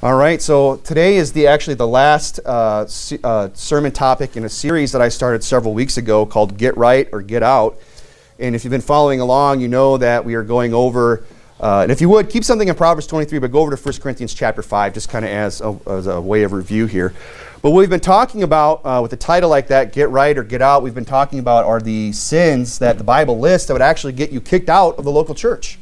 All right, so today is the actually the last uh, uh, sermon topic in a series that I started several weeks ago called "Get Right" or "Get Out." And if you've been following along, you know that we are going over. Uh, and if you would keep something in Proverbs 23, but go over to 1 Corinthians chapter 5, just kind of as a, as a way of review here. But what we've been talking about uh, with a title like that, "Get Right" or "Get Out," we've been talking about are the sins that the Bible lists that would actually get you kicked out of the local church.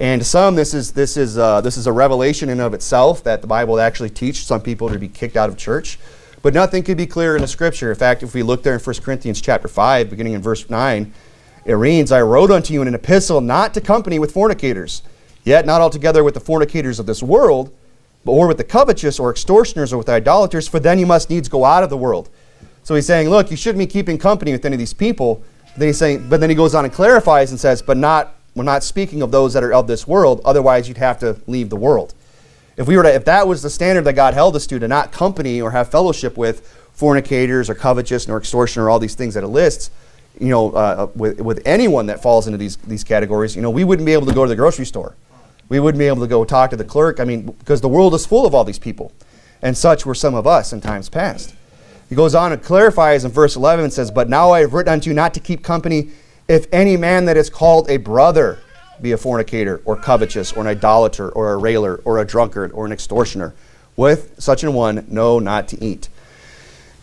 And some, this is, this, is, uh, this is a revelation in of itself that the Bible actually teach some people to be kicked out of church. But nothing could be clearer in the scripture. In fact, if we look there in 1 Corinthians chapter 5, beginning in verse 9, it reads, I wrote unto you in an epistle not to company with fornicators, yet not altogether with the fornicators of this world, but or with the covetous or extortioners or with idolaters, for then you must needs go out of the world. So he's saying, look, you shouldn't be keeping company with any of these people. Then he's saying, but then he goes on and clarifies and says, but not we're not speaking of those that are of this world, otherwise you'd have to leave the world. If we were to, if that was the standard that God held us to, to not company or have fellowship with fornicators or covetous or extortion or all these things that it lists, you know, uh, with, with anyone that falls into these, these categories, you know, we wouldn't be able to go to the grocery store. We wouldn't be able to go talk to the clerk. I mean, because the world is full of all these people. And such were some of us in times past. He goes on and clarifies in verse 11 and says, But now I have written unto you not to keep company if any man that is called a brother be a fornicator, or covetous, or an idolater, or a railer, or a drunkard, or an extortioner, with such an one, no, not to eat.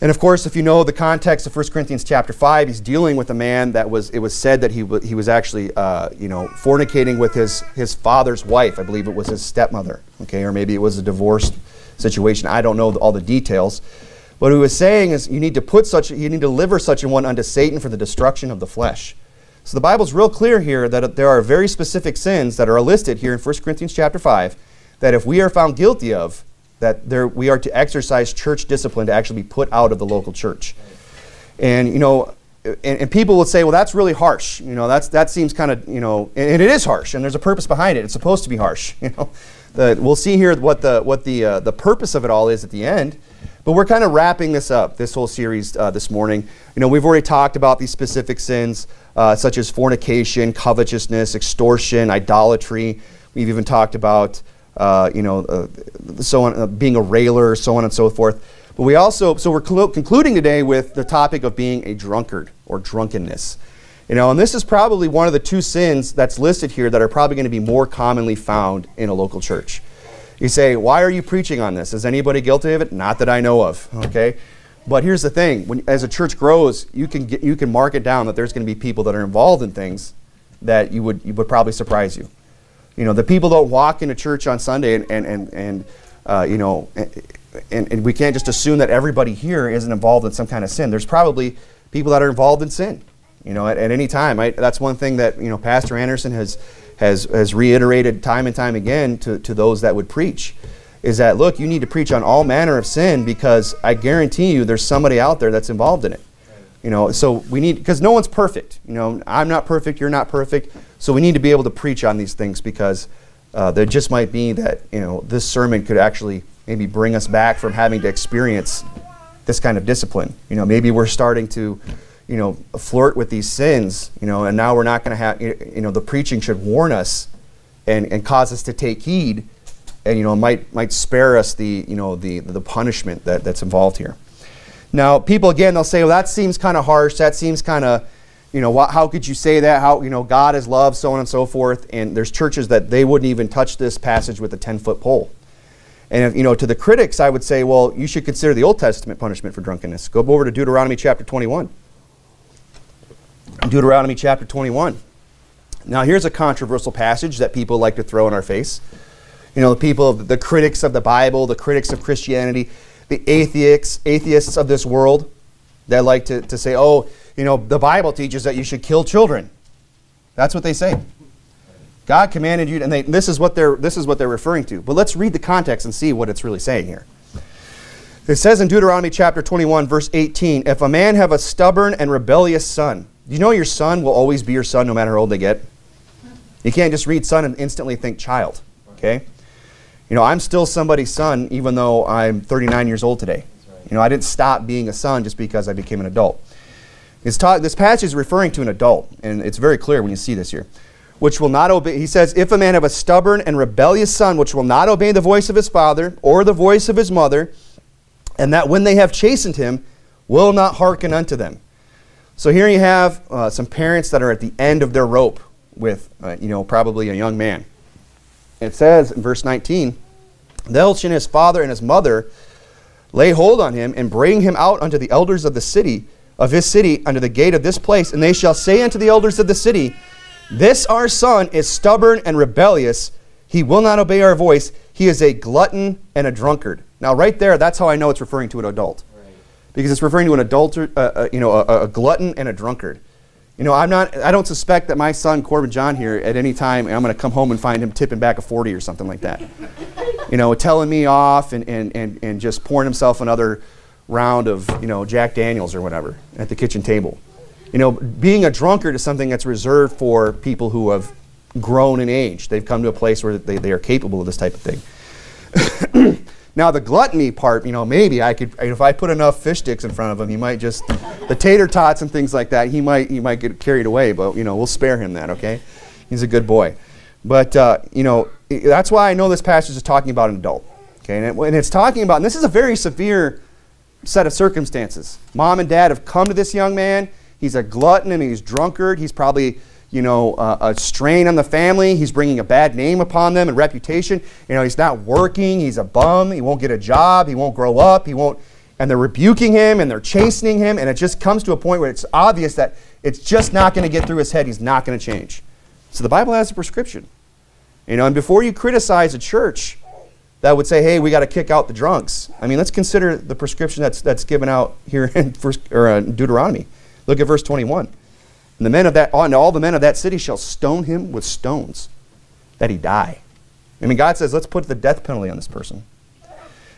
And of course, if you know the context of 1 Corinthians chapter 5, he's dealing with a man that was, it was said that he, he was actually, uh, you know, fornicating with his, his father's wife. I believe it was his stepmother, okay, or maybe it was a divorced situation. I don't know all the details. What he was saying is you need to put such, you need to deliver such a one unto Satan for the destruction of the flesh. So the Bible's real clear here that there are very specific sins that are listed here in 1 Corinthians chapter 5 that if we are found guilty of, that there, we are to exercise church discipline to actually be put out of the local church. And, you know, and, and people would say, well, that's really harsh. You know, that's, that seems kind of, you know, and, and, it is harsh, and there's a purpose behind it. It's supposed to be harsh. You know, the, we'll see here what the, what the, uh, the purpose of it all is at the end. But we're kind of wrapping this up, this whole series uh, this morning. You know, we've already talked about these specific sins, uh, such as fornication, covetousness, extortion, idolatry. We've even talked about, uh, you know, uh, so on, uh, being a railer, so on and so forth. But we also, so we're cl- concluding today with the topic of being a drunkard or drunkenness. You know, and this is probably one of the two sins that's listed here that are probably going to be more commonly found in a local church. You say, why are you preaching on this? Is anybody guilty of it? Not that I know of. Okay. But here's the thing: when, as a church grows, you can get, you can mark it down that there's going to be people that are involved in things that you would you would probably surprise you. You know, the people don't walk into church on Sunday and and and, and uh, you know, and, and we can't just assume that everybody here isn't involved in some kind of sin. There's probably people that are involved in sin. You know, at, at any time. I, that's one thing that you know Pastor Anderson has has, has reiterated time and time again to, to those that would preach is that look you need to preach on all manner of sin because i guarantee you there's somebody out there that's involved in it. You know so we need because no one's perfect. You know i'm not perfect you're not perfect. So we need to be able to preach on these things because uh, there just might be that you know this sermon could actually maybe bring us back from having to experience this kind of discipline. You know maybe we're starting to you know, flirt with these sins, you know, and now we're not going to have, you know, the preaching should warn us and, and cause us to take heed and, you know, might, might spare us the, you know, the, the punishment that, that's involved here. Now, people, again, they'll say, well, that seems kind of harsh. That seems kind of, you know, how could you say that? How, you know, God is love, so on and so forth. And there's churches that they wouldn't even touch this passage with a 10 foot pole. And if, you know, to the critics, I would say, well, you should consider the Old Testament punishment for drunkenness. Go over to Deuteronomy chapter 21. Deuteronomy chapter 21. Now, here's a controversial passage that people like to throw in our face. You know, the people, the critics of the Bible, the critics of Christianity, the atheists, atheists of this world that like to, to say, oh, you know, the Bible teaches that you should kill children. That's what they say. God commanded you, and they, this, is what they're, this is what they're referring to. But let's read the context and see what it's really saying here. It says in Deuteronomy chapter 21, verse 18 If a man have a stubborn and rebellious son, you know your son will always be your son no matter how old they get? You can't just read son and instantly think child, okay? You know, I'm still somebody's son even though I'm 39 years old today. You know, I didn't stop being a son just because I became an adult. This passage is referring to an adult, and it's very clear when you see this here. which will not obey. He says, If a man have a stubborn and rebellious son, which will not obey the voice of his father or the voice of his mother, and that when they have chastened him, will not hearken unto them. So here you have uh, some parents that are at the end of their rope with, uh, you know, probably a young man. It says in verse 19, Thou shalt his father and his mother lay hold on him and bring him out unto the elders of the city, of his city, under the gate of this place, and they shall say unto the elders of the city, This our son is stubborn and rebellious. He will not obey our voice. He is a glutton and a drunkard. Now, right there, that's how I know it's referring to an adult. Because it's referring to an adult, uh, uh, you know, a, a, glutton and a drunkard. You know, I'm not, I don't suspect that my son, Corbin John, here, at any time, I'm going to come home and find him tipping back a 40 or something like that. you know, telling me off and, and, and, and just pouring himself another round of, you know, Jack Daniels or whatever at the kitchen table. You know, being a drunkard is something that's reserved for people who have grown in age. They've come to a place where they, they are capable of this type of thing. now, the gluttony part, you know, maybe I could, if I put enough fish sticks in front of him, he might just, the tater tots and things like that, he might, he might get carried away, but, you know, we'll spare him that, okay? He's a good boy. But, uh, you know, that's why I know this passage is talking about an adult. Okay, and, it, and it's talking about, and this is a very severe set of circumstances. Mom and dad have come to this young man. He's a glutton and he's drunkard. He's probably, you know, uh, a strain on the family. He's bringing a bad name upon them and reputation. You know, he's not working. He's a bum. He won't get a job. He won't grow up. He won't, and they're rebuking him and they're chastening him. And it just comes to a point where it's obvious that it's just not going to get through his head. He's not going to change. So the Bible has a prescription. You know, and before you criticize a church that would say, "Hey, we got to kick out the drunks," I mean, let's consider the prescription that's that's given out here in First or uh, Deuteronomy. Look at verse 21. And the men of that, and all the men of that city shall stone him with stones, that he die. I mean, God says, let's put the death penalty on this person.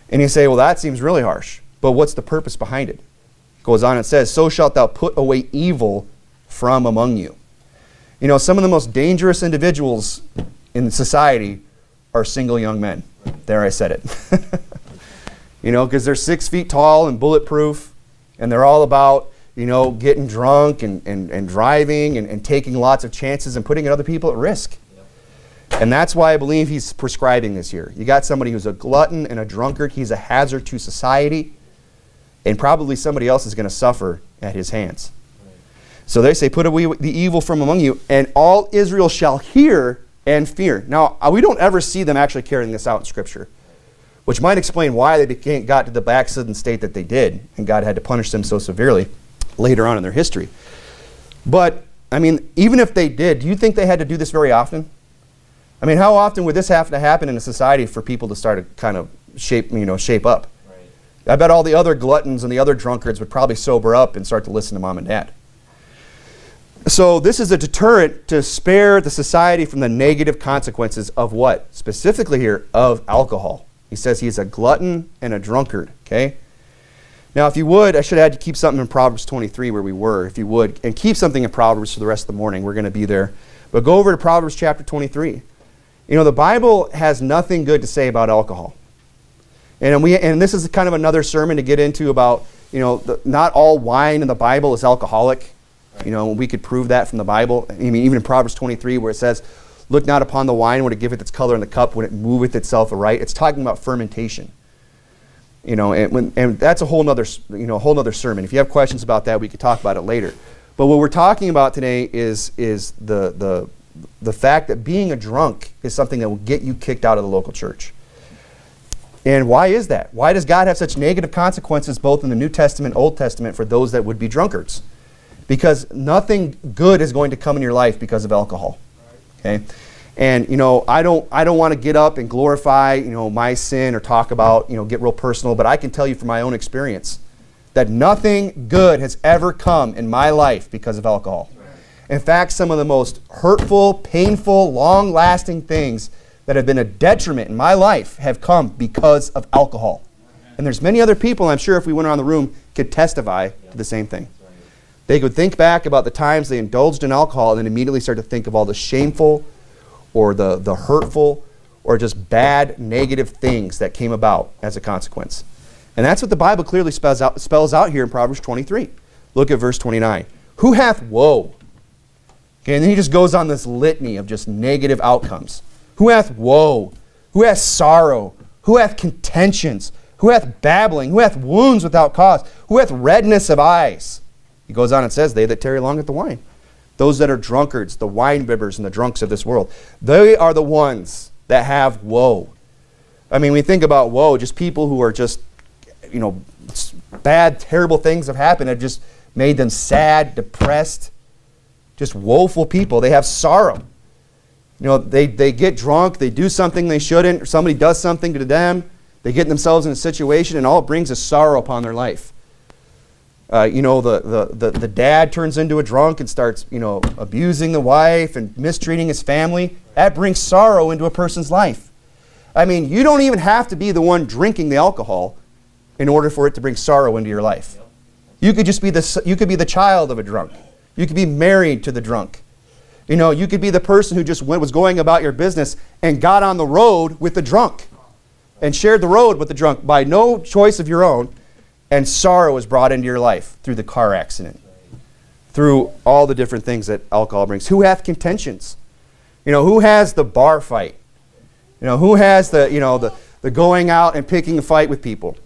And you say, well, that seems really harsh. But what's the purpose behind it? it goes on and says, So shalt thou put away evil from among you. You know, some of the most dangerous individuals in society are single young men. There, I said it. you know, because they're six feet tall and bulletproof, and they're all about, you know, getting drunk and, and, and driving and, and taking lots of chances and putting other people at risk. And that's why I believe he's prescribing this here. You got somebody who's a glutton and a drunkard, he's a hazard to society, and probably somebody else is going to suffer at his hands. So they say, Put away the evil from among you, and all Israel shall hear and fear. Now, uh, we don't ever see them actually carrying this out in Scripture, which might explain why they became, got to the backslidden state that they did, and God had to punish them so severely later on in their history. But, I mean, even if they did, do you think they had to do this very often? I mean, how often would this have to happen in a society for people to start to kind of shape, you know, shape up? Right. I bet all the other gluttons and the other drunkards would probably sober up and start to listen to mom and dad. So this is a deterrent to spare the society from the negative consequences of what? Specifically here, of alcohol. He says he's a glutton and a drunkard, okay? Now, if you would, I should have had to keep something in Proverbs 23 where we were, if you would, and keep something in Proverbs for the rest of the morning. We're going to be there. But go over to Proverbs chapter 23. You know, the Bible has nothing good to say about alcohol. And, we, and this is kind of another sermon to get into about, you know, the, not all wine in the Bible is alcoholic. You know, we could prove that from the Bible. I mean, even in Proverbs 23, where it says, Look not upon the wine when it giveth its color in the cup, when it moveth itself aright. It's talking about fermentation. You know, and, when, and that's a whole nother, you know, whole nother sermon. If you have questions about that, we could talk about it later. But what we're talking about today is, is the, the, the fact that being a drunk is something that will get you kicked out of the local church. And why is that? Why does God have such negative consequences both in the New Testament and Old Testament for those that would be drunkards? because nothing good is going to come in your life because of alcohol. Okay? And you know, I don't I don't want to get up and glorify, you know, my sin or talk about, you know, get real personal, but I can tell you from my own experience that nothing good has ever come in my life because of alcohol. In fact, some of the most hurtful, painful, long-lasting things that have been a detriment in my life have come because of alcohol. And there's many other people, I'm sure if we went around the room, could testify to the same thing. They could think back about the times they indulged in alcohol and then immediately start to think of all the shameful or the, the hurtful or just bad, negative things that came about as a consequence. And that's what the Bible clearly spells out, spells out here in Proverbs 23. Look at verse 29. Who hath woe? Okay, and then he just goes on this litany of just negative outcomes. Who hath woe? Who hath sorrow? Who hath contentions? Who hath babbling? Who hath wounds without cause? Who hath redness of eyes? He goes on and says, They that tarry long at the wine. Those that are drunkards, the wine bibbers, and the drunks of this world. They are the ones that have woe. I mean, we think about woe, just people who are just, you know, bad, terrible things have happened have just made them sad, depressed, just woeful people. They have sorrow. You know, they, they get drunk, they do something they shouldn't, or somebody does something to them, they get themselves in a situation, and all it brings is sorrow upon their life. Uh, you know, the, the, the, the dad turns into a drunk and starts, you know, abusing the wife and mistreating his family. That brings sorrow into a person's life. I mean, you don't even have to be the one drinking the alcohol in order for it to bring sorrow into your life. You could just be the, you could be the child of a drunk. You could be married to the drunk. You know, you could be the person who just went, was going about your business and got on the road with the drunk and shared the road with the drunk by no choice of your own, and sorrow was brought into your life through the car accident, through all the different things that alcohol brings. Who hath contentions? You know, who has the bar fight? You know, who has the, you know, the, the going out and picking a fight with people?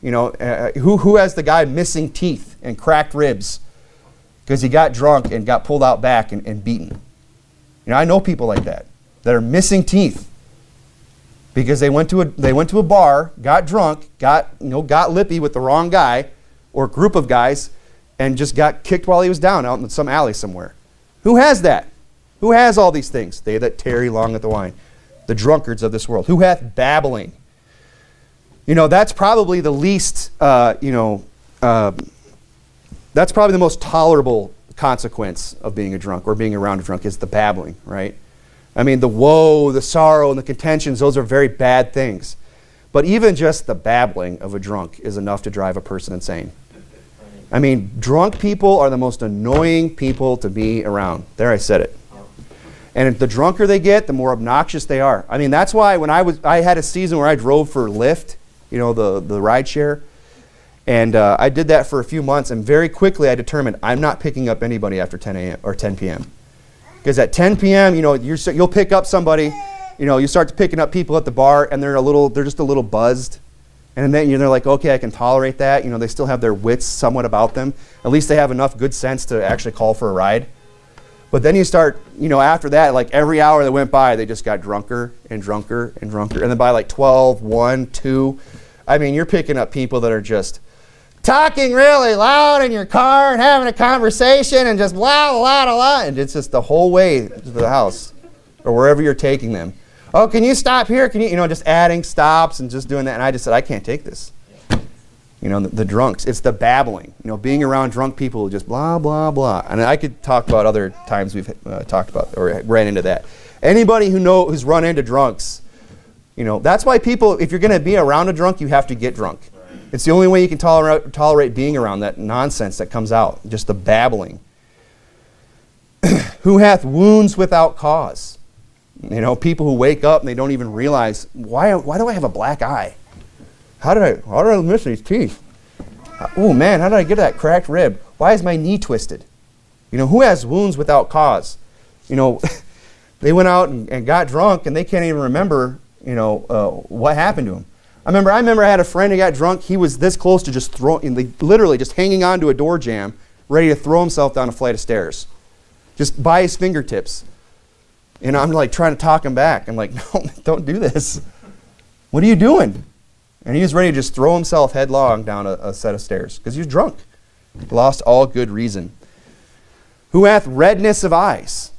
You know, uh, who, who has the guy missing teeth and cracked ribs because he got drunk and got pulled out back and, and beaten? You know, I know people like that that are missing teeth because they went to a they went to a bar, got drunk, got you know got lippy with the wrong guy or group of guys, and just got kicked while he was down out in some alley somewhere. Who has that? Who has all these things? They that tarry long at the wine, the drunkards of this world. Who hath babbling? You know that's probably the least. Uh, you know, uh, that's probably the most tolerable consequence of being a drunk or being around a drunk is the babbling, right? I mean, the woe, the sorrow, and the contentions, those are very bad things. But even just the babbling of a drunk is enough to drive a person insane. I mean, drunk people are the most annoying people to be around. There, I said it. And the drunker they get, the more obnoxious they are. I mean, that's why when I was, I had a season where I drove for Lyft, you know, the, the ride share. And uh, I did that for a few months, and very quickly I determined I'm not picking up anybody after 10 a.m. or 10 p.m. Because at 10 p.m., you know, you will pick up somebody, you know, you start picking up people at the bar, and they're a little, they're just a little buzzed, and then you know, they're like, okay, I can tolerate that. You know, they still have their wits somewhat about them. At least they have enough good sense to actually call for a ride. But then you start, you know, after that, like every hour that went by, they just got drunker and drunker and drunker. And then by like 12, 1, 2, I mean, you're picking up people that are just talking really loud in your car and having a conversation and just blah, blah, blah, blah. And it's just the whole way to the house or wherever you're taking them. Oh, can you stop here? Can you, you know, just adding stops and just doing that. And I just said, I can't take this. You know, the, the drunks. It's the babbling. You know, being around drunk people just blah, blah, blah. And I could talk about other times we've uh, talked about or ran into that. Anybody who know who's run into drunks, you know, that's why people, if you're going to be around a drunk, you have to get drunk. It's the only way you can tolerate, tolerate being around that nonsense that comes out, just the babbling. who hath wounds without cause? You know, people who wake up and they don't even realize, why, why do I have a black eye? How did I, how did I miss these teeth? Oh man, how did I get that cracked rib? Why is my knee twisted? You know, who has wounds without cause? You know, they went out and, and, got drunk and they can't even remember, you know, uh, what happened to them. I remember, I remember I had a friend who got drunk. He was this close to just throwing, literally just hanging onto a door jamb, ready to throw himself down a flight of stairs, just by his fingertips. And I'm like trying to talk him back. I'm like, no, don't do this. What are you doing? And he was ready to just throw himself headlong down a, a set of stairs because he was drunk. Lost all good reason. Who hath redness of eyes?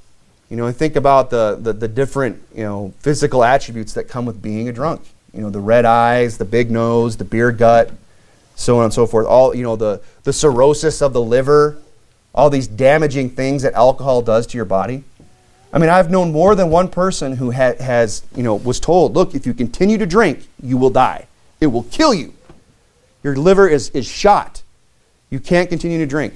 You know, think about the, the, the different, you know, physical attributes that come with being a drunk you know, the red eyes, the big nose, the beer gut, so on and so forth. All, you know, the, the cirrhosis of the liver, all these damaging things that alcohol does to your body. I mean, I've known more than one person who ha- has, you know, was told, look, if you continue to drink, you will die. It will kill you. Your liver is, is shot. You can't continue to drink.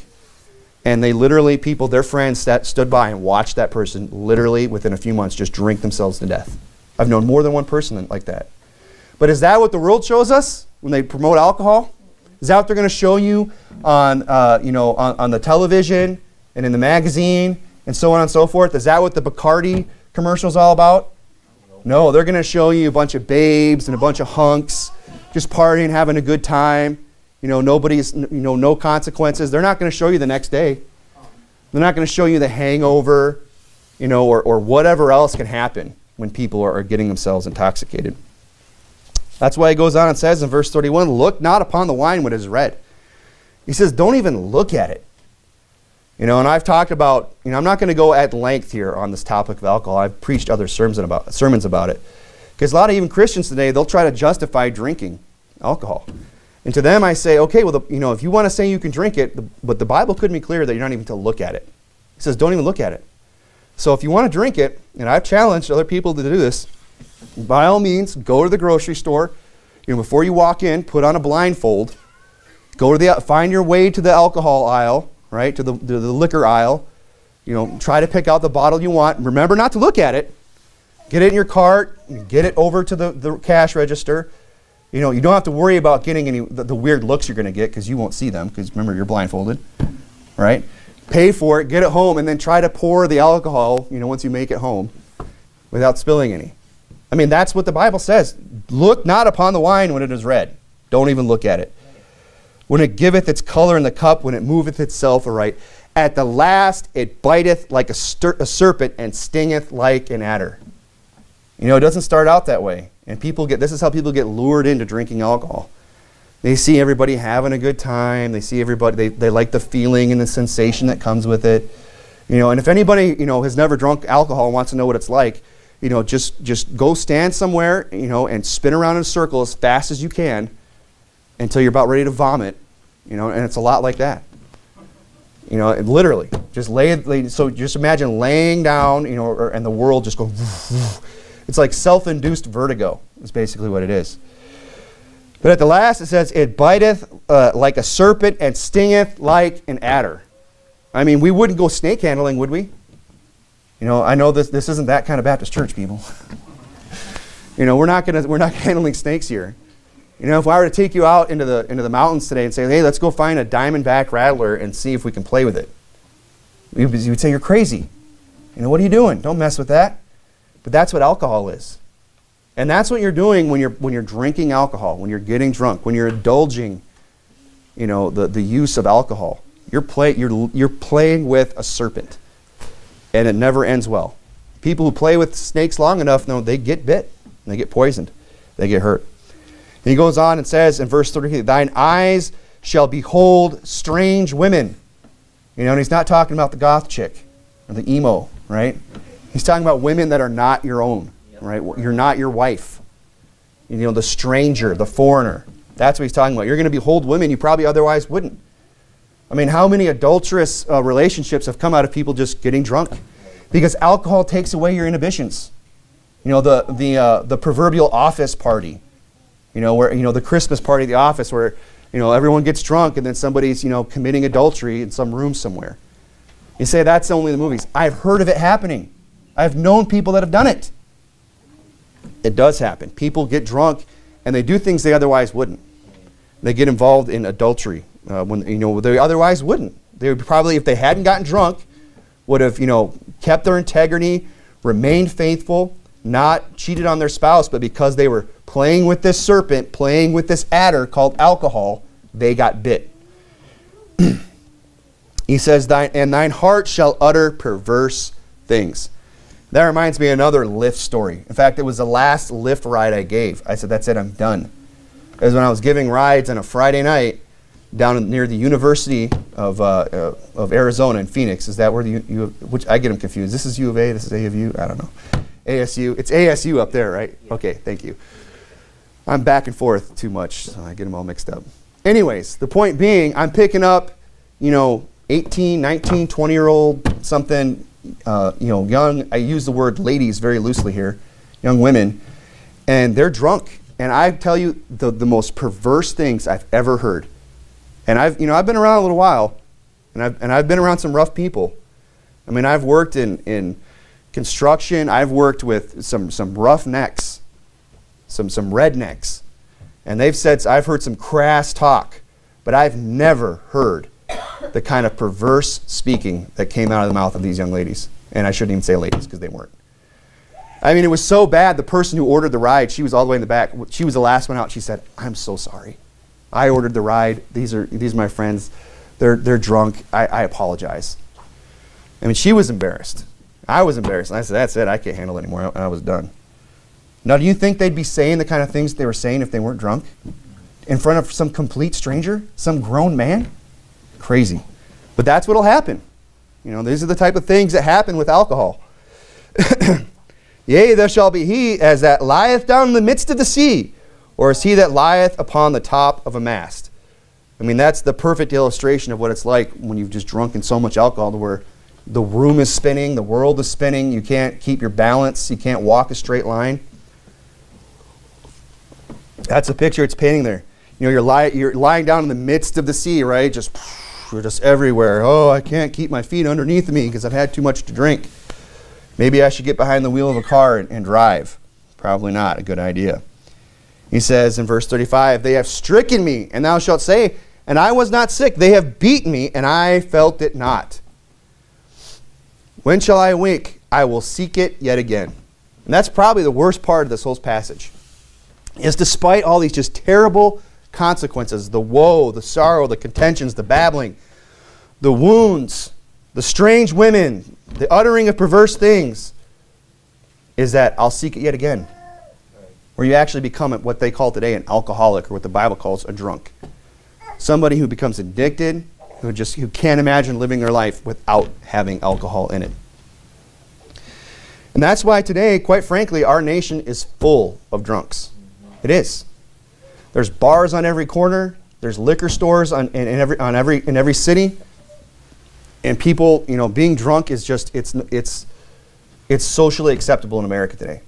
And they literally, people, their friends that stood by and watched that person literally within a few months just drink themselves to death. I've known more than one person like that. But is that what the world shows us when they promote alcohol? Is that what they're going to show you on, uh, you know, on, on the television and in the magazine and so on and so forth. Is that what the Bacardi commercial is all about? No, they're going to show you a bunch of babes and a bunch of hunks just partying, having a good time. You know, nobody's, you know, no consequences. They're not going to show you the next day. They're not going to show you the hangover, you know, or, or whatever else can happen when people are, are getting themselves intoxicated. That's why he goes on and says in verse 31 Look not upon the wine when it is red. He says, Don't even look at it. You know, and I've talked about, you know, I'm not going to go at length here on this topic of alcohol. I've preached other sermons about, sermons about it. Because a lot of even Christians today, they'll try to justify drinking alcohol. And to them, I say, okay, well, the, you know, if you want to say you can drink it, the, but the Bible couldn't be clear that you're not even to look at it. He says, don't even look at it. So if you want to drink it, and I've challenged other people to do this, by all means, go to the grocery store. You know, before you walk in, put on a blindfold. Go to the find your way to the alcohol aisle, right? To the, the liquor aisle. You know, try to pick out the bottle you want. Remember not to look at it. Get it in your cart. Get it over to the, the cash register. You know, you don't have to worry about getting any the, the weird looks you're going to get because you won't see them because remember you're blindfolded, right? Pay for it, get it home, and then try to pour the alcohol. You know, once you make it home, without spilling any. I mean, that's what the Bible says. Look not upon the wine when it is red. Don't even look at it. When it giveth its color in the cup, when it moveth itself aright. At the last it biteth like a, a serpent and stingeth like an adder. You know, it doesn't start out that way. And people get this is how people get lured into drinking alcohol. They see everybody having a good time. They see everybody they, they like the feeling and the sensation that comes with it. You know, and if anybody, you know, has never drunk alcohol and wants to know what it's like, you know, just just go stand somewhere, you know, and spin around in a circle as fast as you can until you're about ready to vomit. You know, and it's a lot like that. You know, literally, just lay, lay. So just imagine laying down, you know, or, and the world just goes. It's like self-induced vertigo. Is basically what it is. But at the last, it says, "It biteth uh, like a serpent and stingeth like an adder." I mean, we wouldn't go snake handling, would we? You know, I know this. This isn't that kind of Baptist church, people. you know, we're not gonna we're not handling snakes here. You know, if I were to take you out into the into the mountains today and say, "Hey, let's go find a diamondback rattler and see if we can play with it," you would say you're crazy. You know, what are you doing? Don't mess with that. But that's what alcohol is. And that's what you're doing when you're, when you're drinking alcohol, when you're getting drunk, when you're indulging, you know, the, the use of alcohol. You're, play, you're, you're playing with a serpent. And it never ends well. People who play with snakes long enough know they get bit. They get poisoned. They get hurt. And he goes on and says in verse 33, Thine eyes shall behold strange women. You know, and he's not talking about the goth chick or the emo, right? He's talking about women that are not your own, right? You're not your wife. You know, the stranger, the foreigner. That's what he's talking about. You're going to behold women you probably otherwise wouldn't. I mean, how many adulterous uh, relationships have come out of people just getting drunk? Because alcohol takes away your inhibitions. You know, the, the, uh, the proverbial office party. You know, where, you know, the Christmas party at the office where, you know, everyone gets drunk and then somebody's, you know, committing adultery in some room somewhere. You say that's only the movies. I've heard of it happening. I've known people that have done it. It does happen. People get drunk and they do things they otherwise wouldn't. They get involved in adultery uh, when you know they otherwise wouldn't. They would probably, if they hadn't gotten drunk, would have you know kept their integrity, remained faithful, not cheated on their spouse, but because they were playing with this serpent, playing with this adder called alcohol, they got bit. he says, "And thine heart shall utter perverse things." That reminds me another Lyft story. In fact, it was the last Lyft ride I gave. I said, that's it, I'm done. It was when I was giving rides on a Friday night down near the University of, uh, uh, of Arizona in Phoenix. Is that where the U, which I get them confused. This is U of A, this is A of U, I don't know. ASU, it's ASU up there, right? Yeah. Okay, thank you. I'm back and forth too much, so I get them all mixed up. Anyways, the point being, I'm picking up, you know, 18, 19, 20 year old something uh, you know, young, I use the word ladies very loosely here, young women, and they're drunk. And I tell you the, the most perverse things I've ever heard. And I've, you know, I've been around a little while, and I've, and I've been around some rough people. I mean, I've worked in, in construction, I've worked with some, some rough necks, some, some rednecks. And they've said, I've heard some crass talk, but I've never heard the kind of perverse speaking that came out of the mouth of these young ladies. And I shouldn't even say ladies because they weren't. I mean, it was so bad. The person who ordered the ride, she was all the way in the back. She was the last one out. She said, I'm so sorry. I ordered the ride. These are, these are my friends. They're, they're drunk. I, I apologize. I mean, she was embarrassed. I was embarrassed. And I said, That's it. I can't handle it anymore. And I was done. Now, do you think they'd be saying the kind of things they were saying if they weren't drunk? In front of some complete stranger? Some grown man? Crazy. But that's what'll happen. You know, these are the type of things that happen with alcohol. Yea, there shall be he as that lieth down in the midst of the sea, or as he that lieth upon the top of a mast. I mean, that's the perfect illustration of what it's like when you've just drunken so much alcohol to where the room is spinning, the world is spinning, you can't keep your balance, you can't walk a straight line. That's a picture it's painting there. You know, you're, li- you're lying down in the midst of the sea, right? Just, you're just everywhere. Oh, I can't keep my feet underneath me because I've had too much to drink. Maybe I should get behind the wheel of a car and, and drive. Probably not a good idea. He says in verse 35, They have stricken me, and thou shalt say, And I was not sick. They have beaten me, and I felt it not. When shall I wake? I will seek it yet again. And that's probably the worst part of this whole passage. Is despite all these just terrible consequences the woe, the sorrow, the contentions, the babbling, the wounds, the strange women, the uttering of perverse things, is that I'll seek it yet again. Where you actually become what they call today an alcoholic, or what the Bible calls a drunk. Somebody who becomes addicted, who just who can't imagine living their life without having alcohol in it. And that's why today, quite frankly, our nation is full of drunks. It is. There's bars on every corner. There's liquor stores on, in, in, every, on every, in every city. And people, you know, being drunk is just, it's, it's, it's socially acceptable in America today.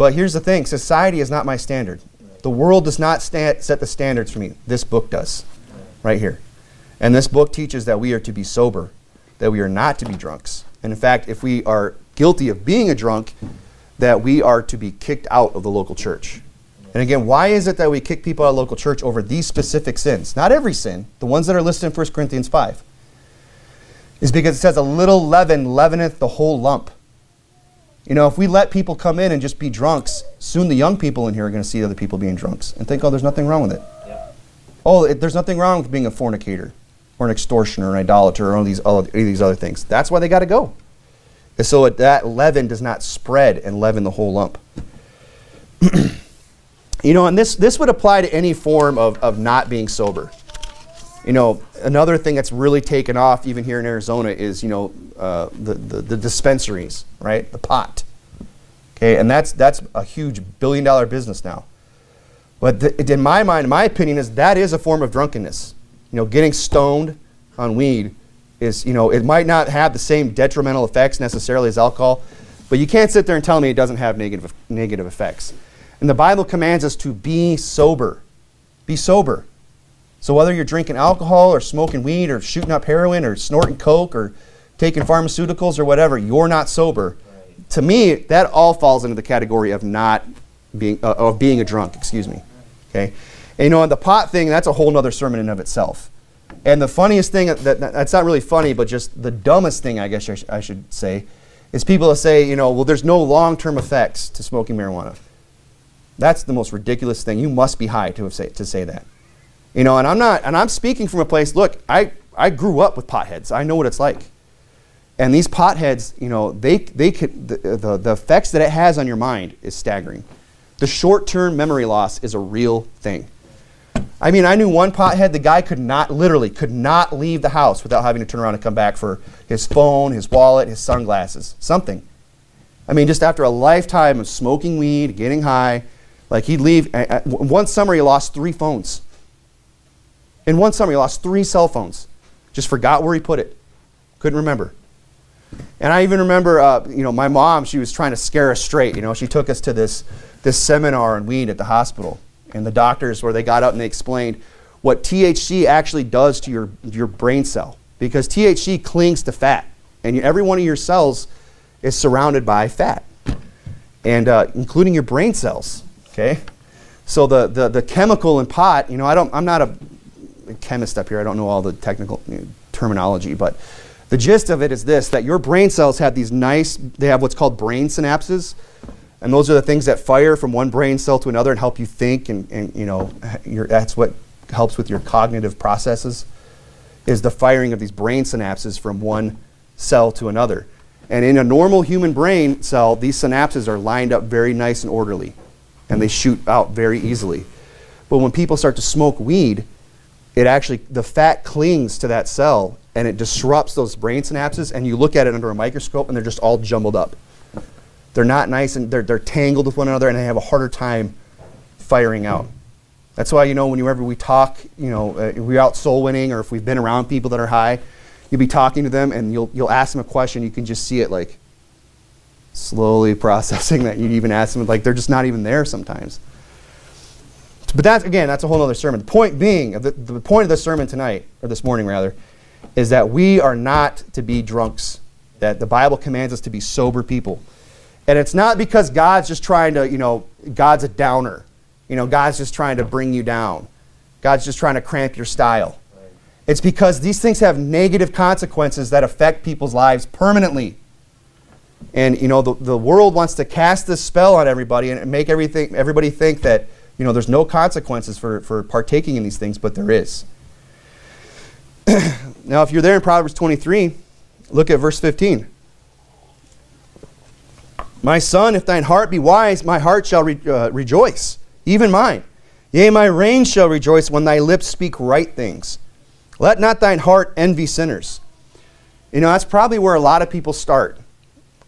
But here's the thing society is not my standard. The world does not set the standards for me. This book does, right here. And this book teaches that we are to be sober, that we are not to be drunks. And in fact, if we are guilty of being a drunk, that we are to be kicked out of the local church. And again, why is it that we kick people out of local church over these specific sins? Not every sin, the ones that are listed in 1 Corinthians 5. Is because it says a little leaven leaveneth the whole lump. You know, if we let people come in and just be drunks, soon the young people in here are going to see other people being drunks and think, oh, there's nothing wrong with it. Yep. Oh, it, there's nothing wrong with being a fornicator or an extortioner or an idolater or all these other, these other things. That's why they got to go. And so it, that leaven does not spread and leaven the whole lump. You know, and this, this would apply to any form of, of not being sober. You know, another thing that's really taken off even here in Arizona is, you know, uh, the, the, the, dispensaries, right? The pot. Okay, and that's, that's a huge billion dollar business now. But in my mind, my opinion is that is a form of drunkenness. You know, getting stoned on weed is, you know, it might not have the same detrimental effects necessarily as alcohol, but you can't sit there and tell me it doesn't have negative, negative effects. And the Bible commands us to be sober. Be sober. So whether you're drinking alcohol or smoking weed or shooting up heroin or snorting coke or taking pharmaceuticals or whatever, you're not sober. Right. To me, that all falls into the category of not being uh, of being a drunk. Excuse me. Okay. And you know, on the pot thing, that's a whole other sermon in of itself. And the funniest thing, that, that, that's not really funny, but just the dumbest thing, I guess I, sh- I should say, is people that say, you know, well, there's no long-term effects to smoking marijuana. That's the most ridiculous thing. You must be high to, say, to say that. You know, and I'm not, and I'm speaking from a place, look, I, I grew up with potheads. I know what it's like. And these potheads, you know, they, they could, the, the, the effects that it has on your mind is staggering. The short term memory loss is a real thing. I mean, I knew one pothead, the guy could not, literally, could not leave the house without having to turn around and come back for his phone, his wallet, his sunglasses, something. I mean, just after a lifetime of smoking weed, getting high, like he'd leave. one summer, he lost three phones. In one summer, he lost three cell phones. Just forgot where he put it. Couldn't remember. And I even remember, uh, you know, my mom. She was trying to scare us straight. You know, she took us to this this seminar on weed at the hospital, and the doctors, where they got up and they explained what THC actually does to your your brain cell, because THC clings to fat, and you, every one of your cells is surrounded by fat, and uh, including your brain cells. Okay? So the, the, the chemical in pot, you know, I don't, I'm not a chemist up here. I don't know all the technical terminology, but the gist of it is this that your brain cells have these nice, they have what's called brain synapses. And those are the things that fire from one brain cell to another and help you think. And, and you know, that's what helps with your cognitive processes, is the firing of these brain synapses from one cell to another. And in a normal human brain cell, these synapses are lined up very nice and orderly, and they shoot out very easily. But when people start to smoke weed, it actually, the fat clings to that cell and it disrupts those brain synapses. And you look at it under a microscope and they're just all jumbled up. They're not nice and they're, they're tangled with one another and they have a harder time firing out. That's why, you know, whenever we talk, you know, uh, we're out soul winning or if we've been around people that are high, you'll be talking to them and you'll, you'll ask them a question. You can just see it like slowly processing that you even ask them, like they're just not even there sometimes. But that's, again, that's a whole other sermon. The point being, the, the point of this sermon tonight, or this morning rather, is that we are not to be drunks. That the Bible commands us to be sober people. And it's not because God's just trying to, you know, God's a downer. You know, God's just trying to bring you down. God's just trying to cramp your style. It's because these things have negative consequences that affect people's lives permanently. And, you know, the, the world wants to cast this spell on everybody and make everything, everybody think that, you know, there's no consequences for, for partaking in these things, but there is. now, if you're there in Proverbs 23, look at verse 15. My son, if thine heart be wise, my heart shall re- uh, rejoice, even mine. Yea, my reins shall rejoice when thy lips speak right things. Let not thine heart envy sinners. You know, that's probably where a lot of people start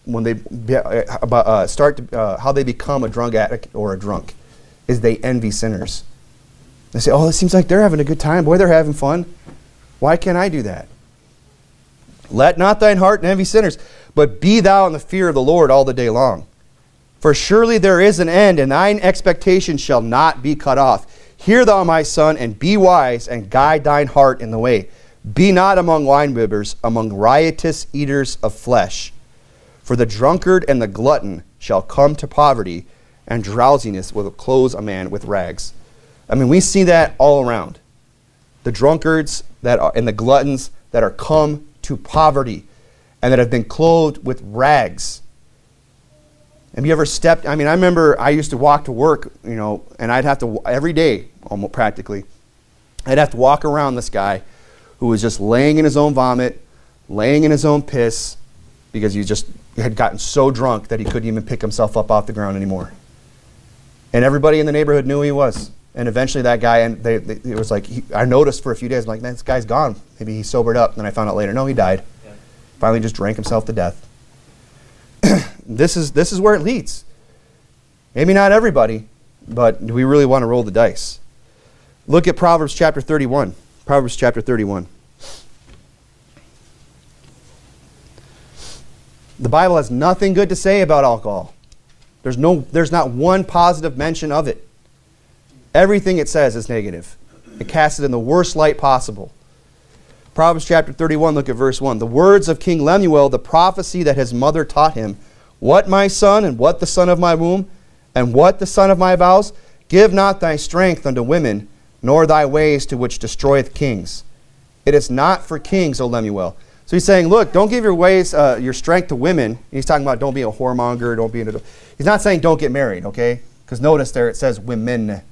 when they uh, uh, start to, uh, how they become a drug addict or a drunk, is they envy sinners. They say, "Oh, it seems like they're having a good time. Boy, they're having fun. Why can't I do that? Let not thine heart envy sinners, but be thou in the fear of the Lord all the day long. For surely there is an end, and thine expectation shall not be cut off. Hear thou, my son, and be wise, and guide thine heart in the way. Be not among winebibbers, among riotous eaters of flesh. For the drunkard and the glutton shall come to poverty, and drowsiness will close a man with rags. I mean, we see that all around. The drunkards that are, and the gluttons that are come to poverty and that have been clothed with rags. Have you ever stepped? I mean, I remember I used to walk to work, you know, and I'd have to, every day, almost practically, I'd have to walk around this guy who was just laying in his own vomit, laying in his own piss, because he just had gotten so drunk that he couldn't even pick himself up off the ground anymore. And everybody in the neighborhood knew who he was. And eventually that guy, and they, they, it was like, he, I noticed for a few days, I'm like, man, this guy's gone. Maybe he sobered up. And then I found out later, no, he died. Yeah. Finally just drank himself to death. this, is, this is where it leads. Maybe not everybody, but do we really want to roll the dice? Look at Proverbs chapter 31. Proverbs chapter 31. The Bible has nothing good to say about alcohol. There's, no, there's not one positive mention of it. Everything it says is negative. It casts it in the worst light possible. Proverbs chapter 31, look at verse 1. The words of King Lemuel, the prophecy that his mother taught him. What, my son, and what the son of my womb, and what the son of my vows? Give not thy strength unto women, nor thy ways to which destroyeth kings. It is not for kings, O Lemuel. So he's saying, look, don't give your ways, uh, your strength to women. And He's talking about don't be a whoremonger, don't be. A, he's not saying don't get married, okay? Because notice there it says women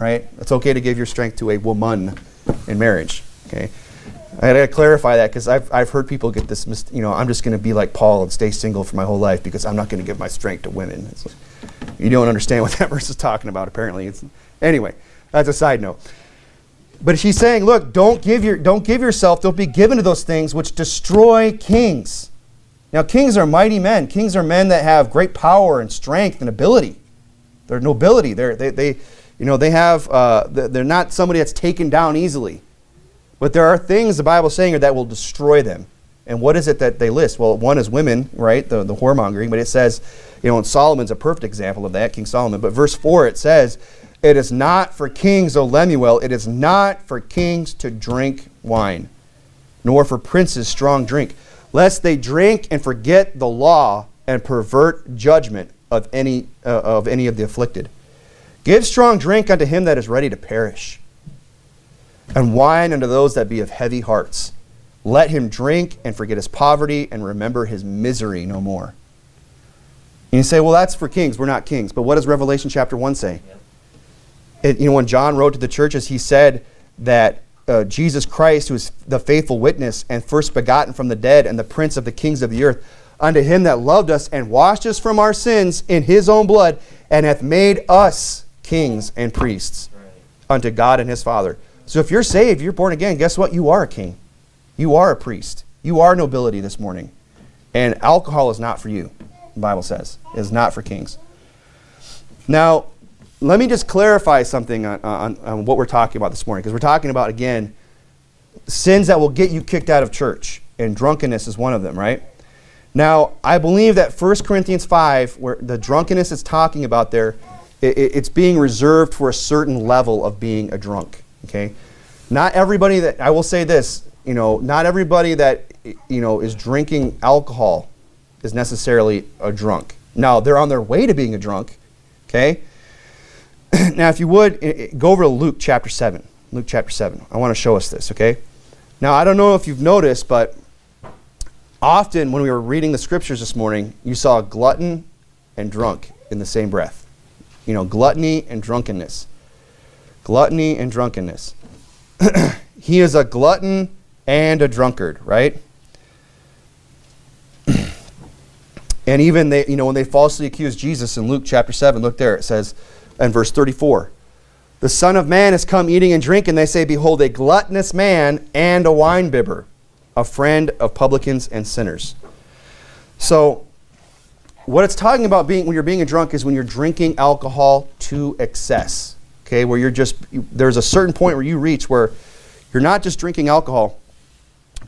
right? It's okay to give your strength to a woman in marriage, okay? I gotta clarify that because I've, I've heard people get this, mis- you know, I'm just gonna be like Paul and stay single for my whole life because I'm not gonna give my strength to women. Like, you don't understand what that verse is talking about, apparently. It's, anyway, that's a side note. But she's saying, look, don't give, your, don't give yourself, don't be given to those things which destroy kings. Now, kings are mighty men. Kings are men that have great power and strength and ability. They're nobility. They're, they, they, you know, they have, uh, they're not somebody that's taken down easily. But there are things the Bible's saying that will destroy them. And what is it that they list? Well, one is women, right? The, the whoremongering. But it says, you know, and Solomon's a perfect example of that, King Solomon. But verse 4, it says, It is not for kings, O Lemuel, it is not for kings to drink wine, nor for princes strong drink, lest they drink and forget the law and pervert judgment of any, uh, of any of the afflicted. Give strong drink unto him that is ready to perish. and wine unto those that be of heavy hearts. Let him drink and forget his poverty and remember his misery no more. And you say, well, that's for kings. We're not kings. But what does Revelation chapter 1 say? Yep. It, you know, when John wrote to the churches, he said that uh, Jesus Christ, who is the faithful witness and first begotten from the dead and the prince of the kings of the earth, unto him that loved us and washed us from our sins in his own blood and hath made us kings and priests unto God and his Father. So if you're saved, you're born again, guess what? You are a king. You are a priest. You are nobility this morning. And alcohol is not for you, the Bible says. It is not for kings. Now, let me just clarify something on, on, on what we're talking about this morning, because we're talking about, again, sins that will get you kicked out of church, and drunkenness is one of them, right? Now, I believe that 1 Corinthians 5, where the drunkenness it's talking about there, it, it's being reserved for a certain level of being a drunk. Okay? Not everybody that, I will say this, you know, not everybody that, you know, is drinking alcohol is necessarily a drunk. Now, they're on their way to being a drunk. Okay? now, if you would, go over to Luke chapter 7. Luke chapter 7. I want to show us this, okay? Now, I don't know if you've noticed, but often when we were reading the scriptures this morning, you saw glutton and drunk in the same breath. You know, gluttony and drunkenness gluttony and drunkenness. he is a glutton and a drunkard, right? and even they, you know, when they falsely accuse Jesus in Luke chapter 7, look there, it says in verse 34, the Son of Man has come eating and drinking, and they say, Behold, a gluttonous man and a winebibber, a friend of publicans and sinners. So, what it's talking about being when you're being a drunk is when you're drinking alcohol to excess okay, where you're just, you, there's a certain point where you reach where you're not just drinking alcohol,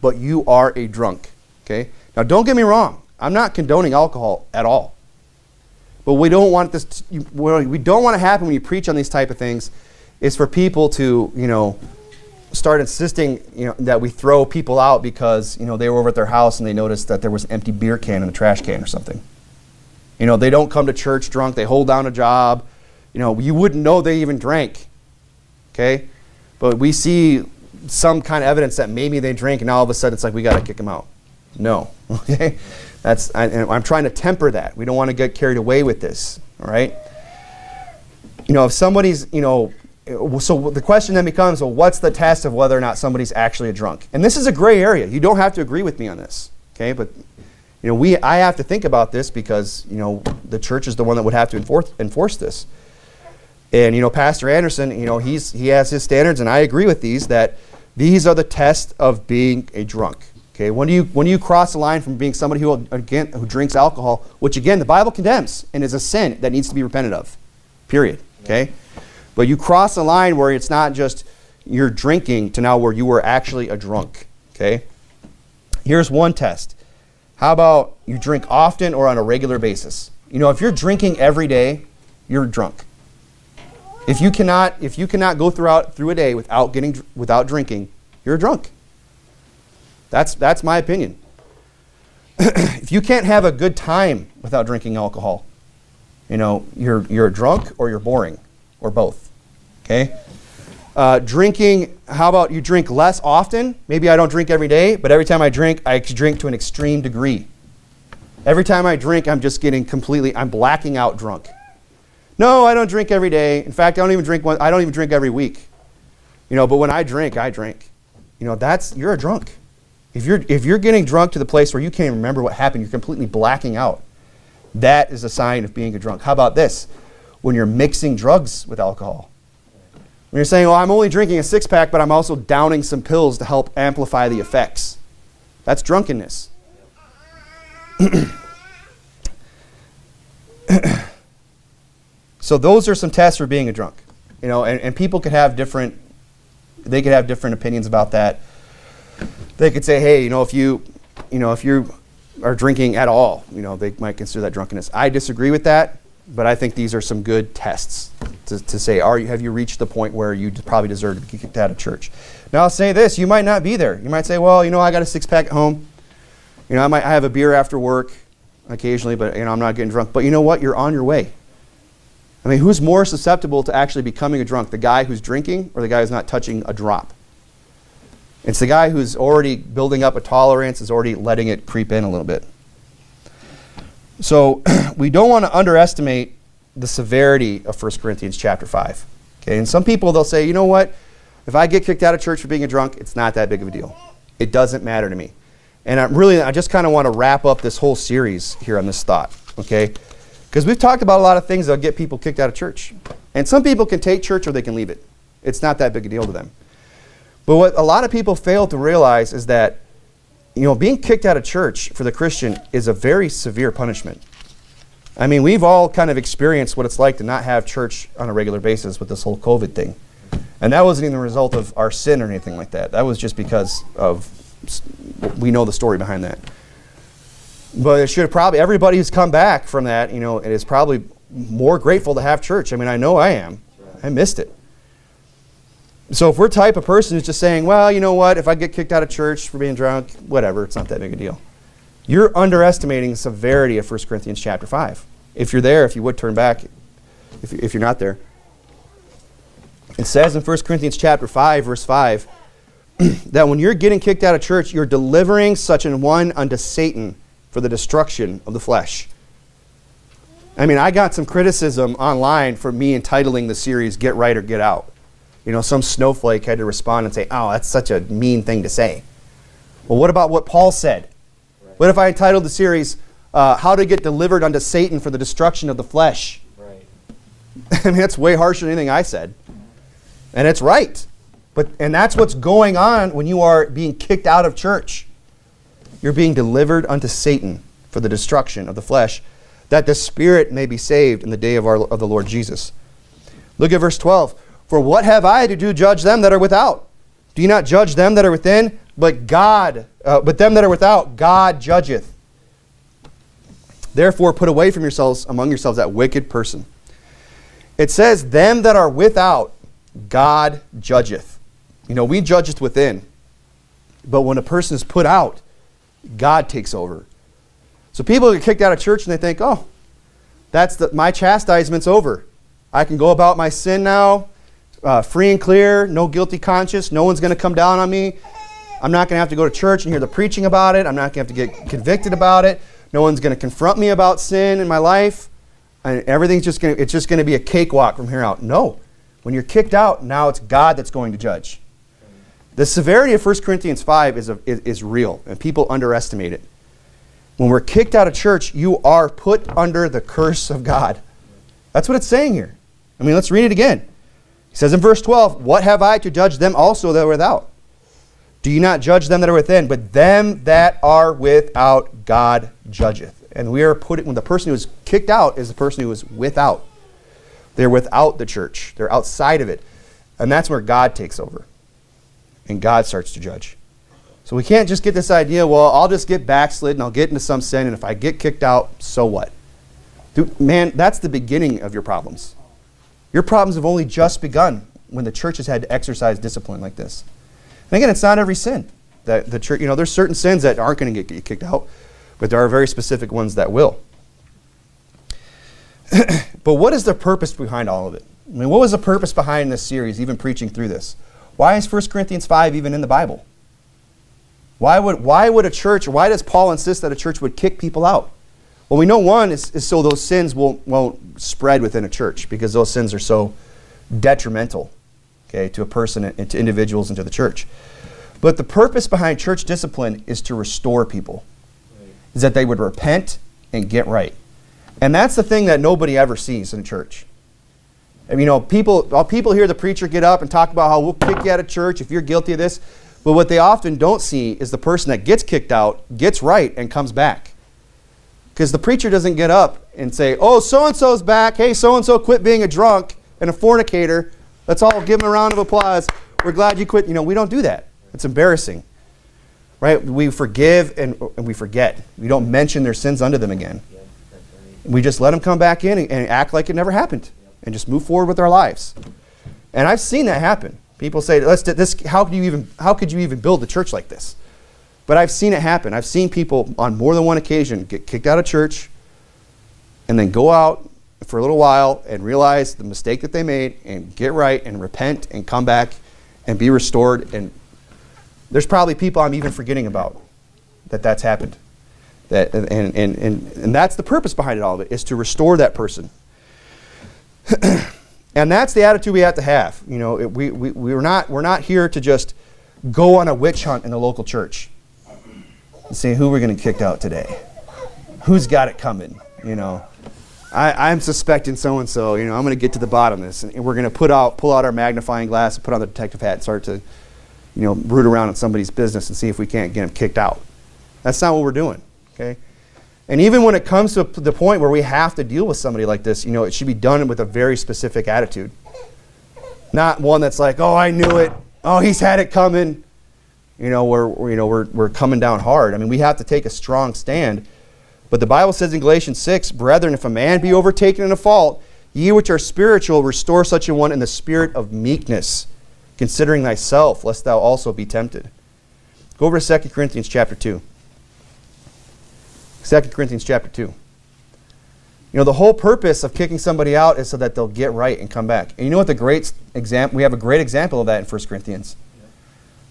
but you are a drunk, okay? Now, don't get me wrong, I'm not condoning alcohol at all. But we don't want this, to, we don't want to happen when you preach on these type of things is for people to, you know, start insisting you know, that we throw people out because you know they were over at their house and they noticed that there was an empty beer can in a trash can or something. You know, they don't come to church drunk, they hold down a job, you know, you wouldn't know they even drank. Okay? But we see some kind of evidence that maybe they drank and all of a sudden it's like we got to kick them out. No. Okay? That's I, I'm trying to temper that. We don't want to get carried away with this, all right? You know, if somebody's, you know, so the question then becomes, well, what's the test of whether or not somebody's actually a drunk? And this is a gray area. You don't have to agree with me on this, okay? But you know, we I have to think about this because you know the church is the one that would have to enforce enforce this. And you know, Pastor Anderson, you know, he's he has his standards, and I agree with these that these are the tests of being a drunk. Okay, when do you when do you cross the line from being somebody who again who drinks alcohol, which again the Bible condemns and is a sin that needs to be repented of. Period. Okay, but you cross the line where it's not just you're drinking to now where you were actually a drunk. Okay, here's one test. How about you drink often or on a regular basis? You know, if you're drinking every day, you're drunk. If you cannot, if you cannot go throughout through a day without getting without drinking, you're drunk. That's that's my opinion. if you can't have a good time without drinking alcohol, you know, you're you're drunk or you're boring, or both. Okay. Uh, drinking, how about you drink less often? Maybe I don't drink every day, but every time I drink, I drink to an extreme degree. Every time I drink, I'm just getting completely, I'm blacking out drunk. No, I don't drink every day. In fact, I don't even drink one, I don't even drink every week. You know, but when I drink, I drink. You know, that's you're a drunk. If you're if you're getting drunk to the place where you can't even remember what happened, you're completely blacking out. That is a sign of being a drunk. How about this? When you're mixing drugs with alcohol. When you're saying, "Well, I'm only drinking a six pack, but I'm also downing some pills to help amplify the effects." That's drunkenness. So those are some tests for being a drunk. You know, and, and people could have different they could have different opinions about that. They could say, hey, you know, if you you know, if you are drinking at all, you know, they might consider that drunkenness. I disagree with that, but I think these are some good tests to, to say, are you have you reached the point where you probably deserve to be kicked out of church? Now I'll say this, you might not be there. You might say, well, you know, I got a six pack at home. You know, I might I have a beer after work occasionally, but you know, I'm not getting drunk. But you know what? You're on your way. I mean, who's more susceptible to actually becoming a drunk, the guy who's drinking or the guy who's not touching a drop? It's the guy who's already building up a tolerance, is already letting it creep in a little bit. So we don't want to underestimate the severity of 1 Corinthians chapter 5. Okay, and some people they'll say, you know what? If I get kicked out of church for being a drunk, it's not that big of a deal. It doesn't matter to me. And I'm really, I just kind of want to wrap up this whole series here on this thought, okay? Because we've talked about a lot of things that'll get people kicked out of church. And some people can take church or they can leave it. It's not that big a deal to them. But what a lot of people fail to realize is that, you know, being kicked out of church for the Christian is a very severe punishment. I mean, we've all kind of experienced what it's like to not have church on a regular basis with this whole COVID thing. And that wasn't even the result of our sin or anything like that. That was just because of, we know the story behind that. But it should probably, everybody who's come back from that, you know, it is probably more grateful to have church. I mean, I know I am. I missed it. So if we're type of person who's just saying, well, you know what, if I get kicked out of church for being drunk, whatever, it's not that big a deal. You're underestimating the severity of 1 Corinthians chapter 5. If you're there, if you would turn back, if, if you're not there. It says in 1 Corinthians chapter 5, verse 5, that when you're getting kicked out of church, you're delivering such an one unto Satan for the destruction of the flesh. I mean, I got some criticism online for me entitling the series Get Right or Get Out. You know, some snowflake had to respond and say, oh, that's such a mean thing to say. Well, what about what Paul said? Right. What if I entitled the series uh, How to Get Delivered unto Satan for the Destruction of the Flesh? Right. I mean, that's way harsher than anything I said. And it's right. But, and that's what's going on when you are being kicked out of church. You're being delivered unto Satan for the destruction of the flesh, that the spirit may be saved in the day of, our, of the Lord Jesus. Look at verse 12. For what have I to do judge them that are without? Do you not judge them that are within? But God, uh, but them that are without, God judgeth. Therefore, put away from yourselves among yourselves that wicked person. It says, Them that are without, God judgeth. You know, we judgeth within. But when a person is put out, God takes over. So people get kicked out of church and they think, oh, that's the, my chastisement's over. I can go about my sin now, uh, free and clear, no guilty conscience. No one's going to come down on me. I'm not going to have to go to church and hear the preaching about it. I'm not going to have to get convicted about it. No one's going to confront me about sin in my life. And everything's just going to, it's just going to be a cakewalk from here out. No. When you're kicked out, now it's God that's going to judge. The severity of 1 Corinthians 5 is, a, is, is real, and people underestimate it. When we're kicked out of church, you are put under the curse of God. That's what it's saying here. I mean, let's read it again. He says in verse 12, What have I to judge them also that are without? Do you not judge them that are within, but them that are without God judgeth. And we are putting, when the person who is kicked out is the person who is without. They're without the church, they're outside of it. And that's where God takes over and God starts to judge. So we can't just get this idea, well, I'll just get backslid and I'll get into some sin, and if I get kicked out, so what? Dude, man, that's the beginning of your problems. Your problems have only just begun when the church has had to exercise discipline like this. And again, it's not every sin. That the church, you know, there's certain sins that aren't going to get kicked out, but there are very specific ones that will. but what is the purpose behind all of it? I mean, what was the purpose behind this series, even preaching through this? Why is 1 Corinthians 5 even in the Bible? Why would, why would a church, why does Paul insist that a church would kick people out? Well, we know one is, is so those sins won't, won't spread within a church because those sins are so detrimental okay, to a person and to individuals and to the church. But the purpose behind church discipline is to restore people, right. is that they would repent and get right. And that's the thing that nobody ever sees in church you know, people, people hear the preacher get up and talk about how we'll kick you out of church if you're guilty of this. But what they often don't see is the person that gets kicked out gets right and comes back. Because the preacher doesn't get up and say, oh, so and so's back. Hey, so and so quit being a drunk and a fornicator. Let's all give him a round of applause. We're glad you quit. You know, we don't do that. It's embarrassing. Right? We forgive and, and we forget. We don't mention their sins unto them again. We just let them come back in and, and act like it never happened and just move forward with our lives. And I've seen that happen. People say, "Let's this. How could you even? How could you even build a church like this?" But I've seen it happen. I've seen people on more than one occasion get kicked out of church, and then go out for a little while and realize the mistake that they made, and get right and repent and come back and be restored. And There's probably people I'm even forgetting about that that's happened. That, and, and, and, and that's the purpose behind it all of it, is to restore that person. and that's the attitude we have to have. You know, it, we, we, we're, not, we're not here to just go on a witch hunt in the local church and say who we're going to kick out today. Who's got it coming, you know. I, am suspecting so and so. You know, I'm going to get to the bottom of this, and we're going to put out, pull out our magnifying glass, and put on the detective hat, and start to, you know, root around in somebody's business and see if we can't get them kicked out. That's not what we're doing. Okay. And even when it comes to the point where we have to deal with somebody like this, you know, it should be done with a very specific attitude. Not one that's like, oh, I knew it. Oh, he's had it coming. You know, we're, you know, we're, we're coming down hard. I mean, we have to take a strong stand but the Bible says in Galatians 6, Brethren, if a man be overtaken in a fault, ye which are spiritual, restore such a one in the spirit of meekness, considering thyself, lest thou also be tempted. Go over to 2 Corinthians chapter 2. 2 Corinthians chapter 2. You know, the whole purpose of kicking somebody out is so that they'll get right and come back. And you know what the great example, we have a great example of that in 1 Corinthians.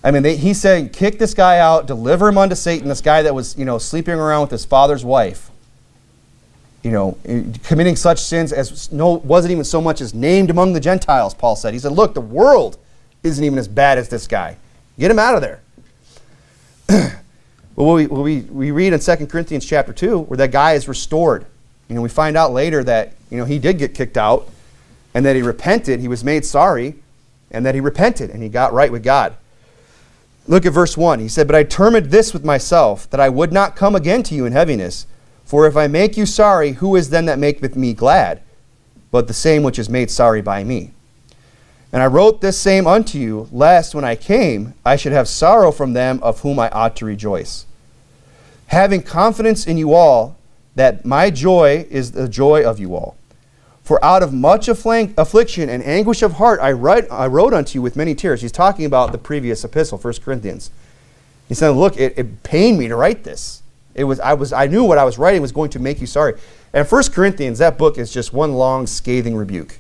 I mean, they, saying, kick this guy out, deliver him unto Satan, this guy that was, you know, sleeping around with his father's wife, you know, eh, committing such sins as no, wasn't even so much as named among the Gentiles, Paul said. He said, look, the world isn't even as bad as this guy. Get him out of there. well, we, we, we read in 2 Corinthians chapter 2 where that guy is restored. You know, we find out later that, you know, he did get kicked out and that he repented, he was made sorry, and that he repented and he got right with God. Look at verse 1. He said, But I determined this with myself, that I would not come again to you in heaviness. For if I make you sorry, who is then that maketh me glad? But the same which is made sorry by me. And I wrote this same unto you, lest when I came, I should have sorrow from them of whom I ought to rejoice. Having confidence in you all, that my joy is the joy of you all. For out of much affliction and anguish of heart I, write, I wrote unto you with many tears. He's talking about the previous epistle, 1 Corinthians. He said, Look, it, it pained me to write this. It was, I, was, I knew what I was writing was going to make you sorry. And 1 Corinthians, that book is just one long scathing rebuke.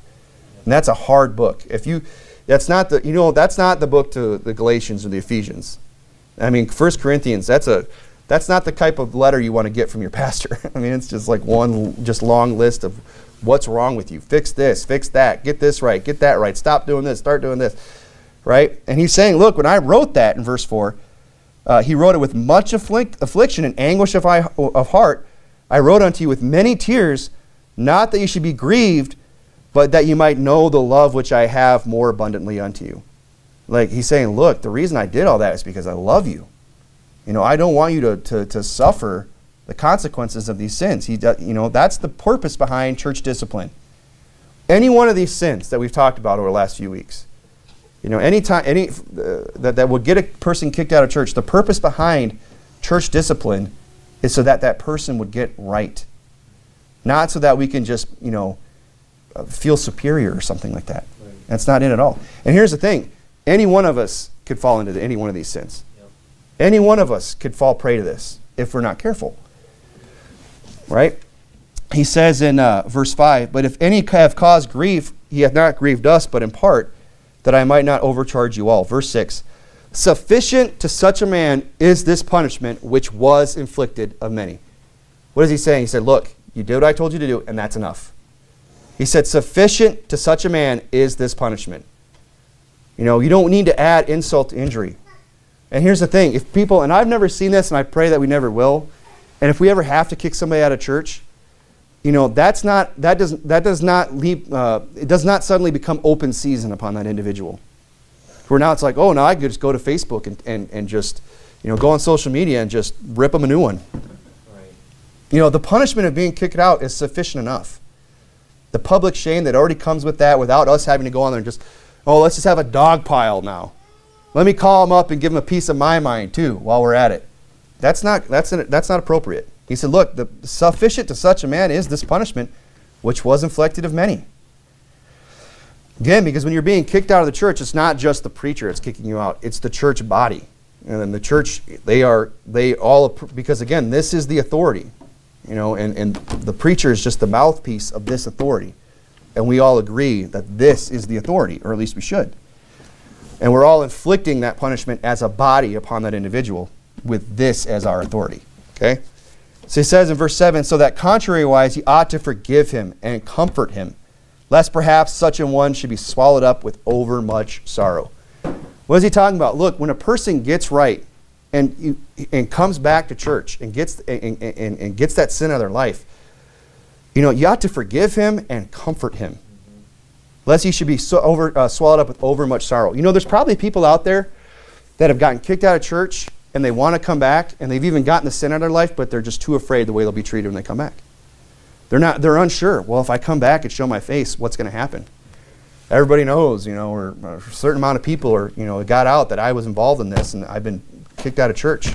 And that's a hard book. If you, that's not the, you know, that's not the book to the Galatians or the Ephesians. I mean, 1 Corinthians, that's a, that's not the type of letter you want to get from your pastor. I mean, it's just like one just long list of What's wrong with you? Fix this, fix that, get this right, get that right, stop doing this, start doing this. Right? And he's saying, look, when I wrote that in verse 4, uh, he wrote it with much afflic- affliction and anguish of, I, of heart. I wrote unto you with many tears, not that you should be grieved, but that you might know the love which I have more abundantly unto you. Like he's saying, look, the reason I did all that is because I love you. You know, I don't want you to, to, to suffer the consequences of these sins. He, you know, that's the purpose behind church discipline. Any one of these sins that we've talked about over the last few weeks, you know, any time, any uh, that, that would get a person kicked out of church, the purpose behind church discipline is so that that person would get right, not so that we can just, you know, uh, feel superior or something like that. Right. That's not it at all. And here's the thing: any one of us could fall into the, any one of these sins. Yep. Any one of us could fall prey to this if we're not careful right? He says in uh, verse 5 But if any have caused grief, he hath not grieved us, but in part, that I might not overcharge you all. Verse 6 Sufficient to such a man is this punishment which was inflicted of many. What is he saying? He said, Look, you did what I told you to do, and that's enough. He said, Sufficient to such a man is this punishment. You know, you don't need to add insult to injury. And here's the thing if people, and I've never seen this, and I pray that we never will, and if we ever have to kick somebody out of church, you know, that's not, that, does, that does not leap, uh, it does not suddenly become open season upon that individual. Where now it's like, oh, now I could just go to Facebook and, and, and just, you know, go on social media and just rip them a new one. Right. You know, the punishment of being kicked out is sufficient enough. The public shame that already comes with that without us having to go on there and just, oh, let's just have a dog pile now. Let me call them up and give them a piece of my mind too while we're at it. That's not, that's, an, that's not appropriate. He said, Look, the, sufficient to such a man is this punishment, which was inflicted of many. Again, because when you're being kicked out of the church, it's not just the preacher that's kicking you out, it's the church body. And then the church, they are, they all, because again, this is the authority. You know, and, and the preacher is just the mouthpiece of this authority. And we all agree that this is the authority, or at least we should. And we're all inflicting that punishment as a body upon that individual with this as our authority. Okay? So he says in verse 7 So that contrariwise ye ought to forgive him and comfort him, lest perhaps such an one should be swallowed up with overmuch sorrow. What is he talking about? Look, when a person gets right and, and comes back to church and gets, and, and, and gets that sin out of their life, you know, you ought to forgive him and comfort him, lest he should be so over, uh, swallowed up with overmuch sorrow. You know, there's probably people out there that have gotten kicked out of church and they want to come back and they've even gotten the sin out of their life, but they're just too afraid the way they'll be treated when they come back. They're not, they're unsure. Well, if I come back and show my face, what's going to happen? Everybody knows, you know, or a certain amount of people are, you know, got out that I was involved in this and I've been kicked out of church.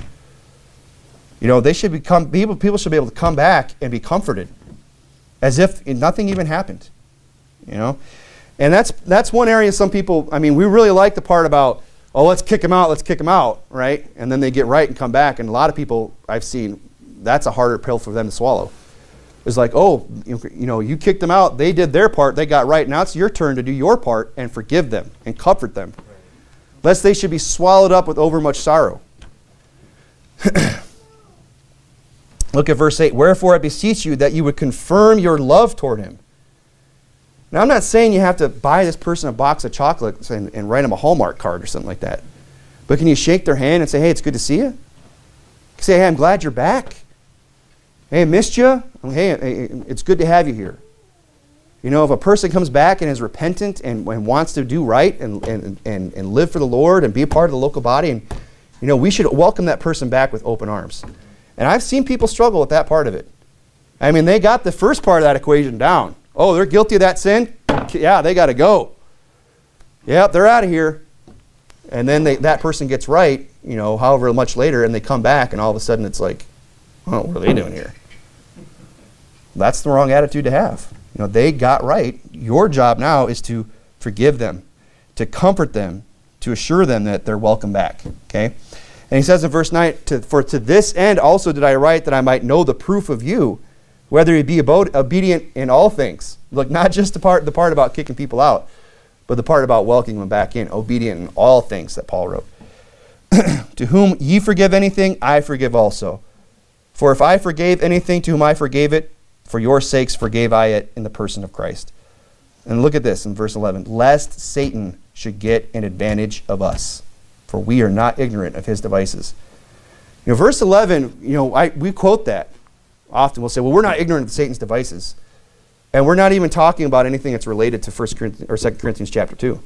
You know, they should become, people, people should be able to come back and be comforted as if nothing even happened, you know? And that's, that's one area some people, I mean, we really like the part about, oh, let's kick them out, let's kick them out, right? And then they get right and come back. And a lot of people I've seen, that's a harder pill for them to swallow. It's like, oh, you know, you kicked them out, they did their part, they got right. Now it's your turn to do your part and forgive them and comfort them, lest they should be swallowed up with overmuch sorrow. Look at verse 8. Wherefore I beseech you that you would confirm your love toward him. Now, I'm not saying you have to buy this person a box of chocolates and, and write them a Hallmark card or something like that. But can you shake their hand and say, hey, it's good to see you? Say, hey, I'm glad you're back. Hey, I missed you. Hey, it's good to have you here. You know, if a person comes back and is repentant and, and wants to do right and, and, and, and live for the Lord and be a part of the local body, and, you know, we should welcome that person back with open arms. And I've seen people struggle with that part of it. I mean, they got the first part of that equation down. Oh, they're guilty of that sin? Yeah, they got to go. Yep, they're out of here. And then they, that person gets right, you know, however much later, and they come back, and all of a sudden it's like, oh, what are they doing here? That's the wrong attitude to have. You know, they got right. Your job now is to forgive them, to comfort them, to assure them that they're welcome back. Okay? And he says in verse 9, to, For to this end also did I write that I might know the proof of you, whether you be obedient in all things. Look, not just the part, the part about kicking people out, but the part about welcoming them back in, obedient in all things that Paul wrote. to whom ye forgive anything, I forgive also. For if I forgave anything to whom I forgave it, for your sakes forgave I it in the person of Christ. And look at this in verse 11 lest Satan should get an advantage of us for we are not ignorant of his devices. You know, verse 11, you know, I, we quote that often. We'll say, well, we're not ignorant of Satan's devices. And we're not even talking about anything that's related to 1 Corinthians or 2 Corinthians chapter 2.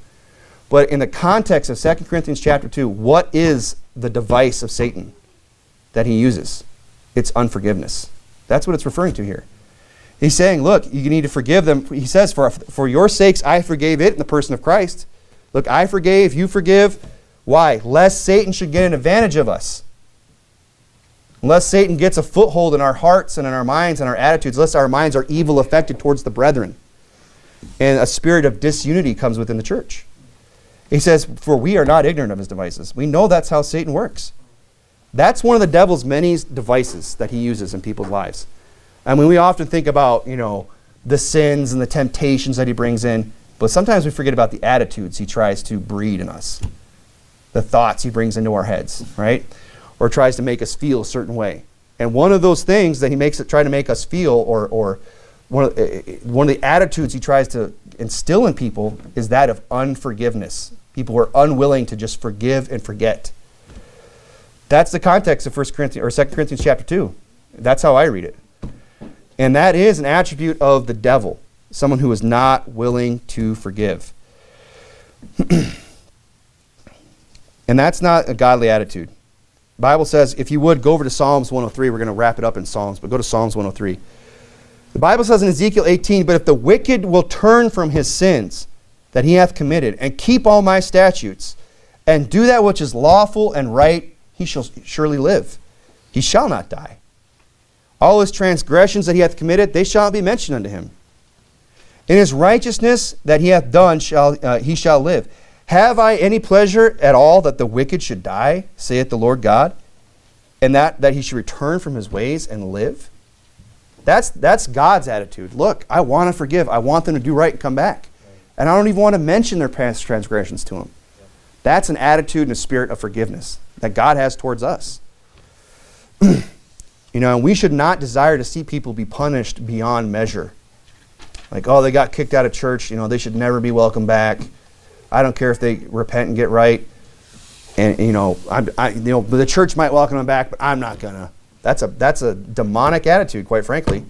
But in the context of 2 Corinthians chapter 2, what is the device of Satan that he uses? It's unforgiveness. That's what it's referring to here. He's saying, look, you need to forgive them. He says, for, for your sakes, I forgave it in the person of Christ. Look, I forgave, you forgive. Why? Lest Satan should get an advantage of us. Unless Satan gets a foothold in our hearts and in our minds and our attitudes, unless our minds are evil affected towards the brethren. And a spirit of disunity comes within the church. He says, For we are not ignorant of his devices. We know that's how Satan works. That's one of the devil's many devices that he uses in people's lives. I mean, we often think about, you know, the sins and the temptations that he brings in, but sometimes we forget about the attitudes he tries to breed in us the thoughts he brings into our heads, right? Or tries to make us feel a certain way. And one of those things that he makes it try to make us feel, or, or one, of, one of the attitudes he tries to instill in people is that of unforgiveness. People who are unwilling to just forgive and forget. That's the context of 1 Corinthians or 2 Corinthians chapter 2. That's how I read it. And that is an attribute of the devil, someone who is not willing to forgive. And that's not a godly attitude. Bible says, if you would, go over to Psalms 103. We're going to wrap it up in Psalms, but go to Psalms 103. The Bible says in Ezekiel 18, But if the wicked will turn from his sins that he hath committed, and keep all my statutes, and do that which is lawful and right, he shall surely live. He shall not die. All his transgressions that he hath committed, they shall not be mentioned unto him. In his righteousness that he hath done, shall, uh, he shall live. Have I any pleasure at all that the wicked should die, saith the Lord God, and that, that he should return from his ways and live? That's, that's God's attitude. Look, I want to forgive. I want them to do right and come back. And I don't even want to mention their past transgressions to them. That's an attitude and a spirit of forgiveness that God has towards us. you know, and we should not desire to see people be punished beyond measure. Like, oh, they got kicked out of church, you know, they should never be welcome back. I don't care if they repent and get right. And, you know, I, I, you know, the church might welcome them back, but I'm not to. That's a, that's a demonic attitude, quite frankly.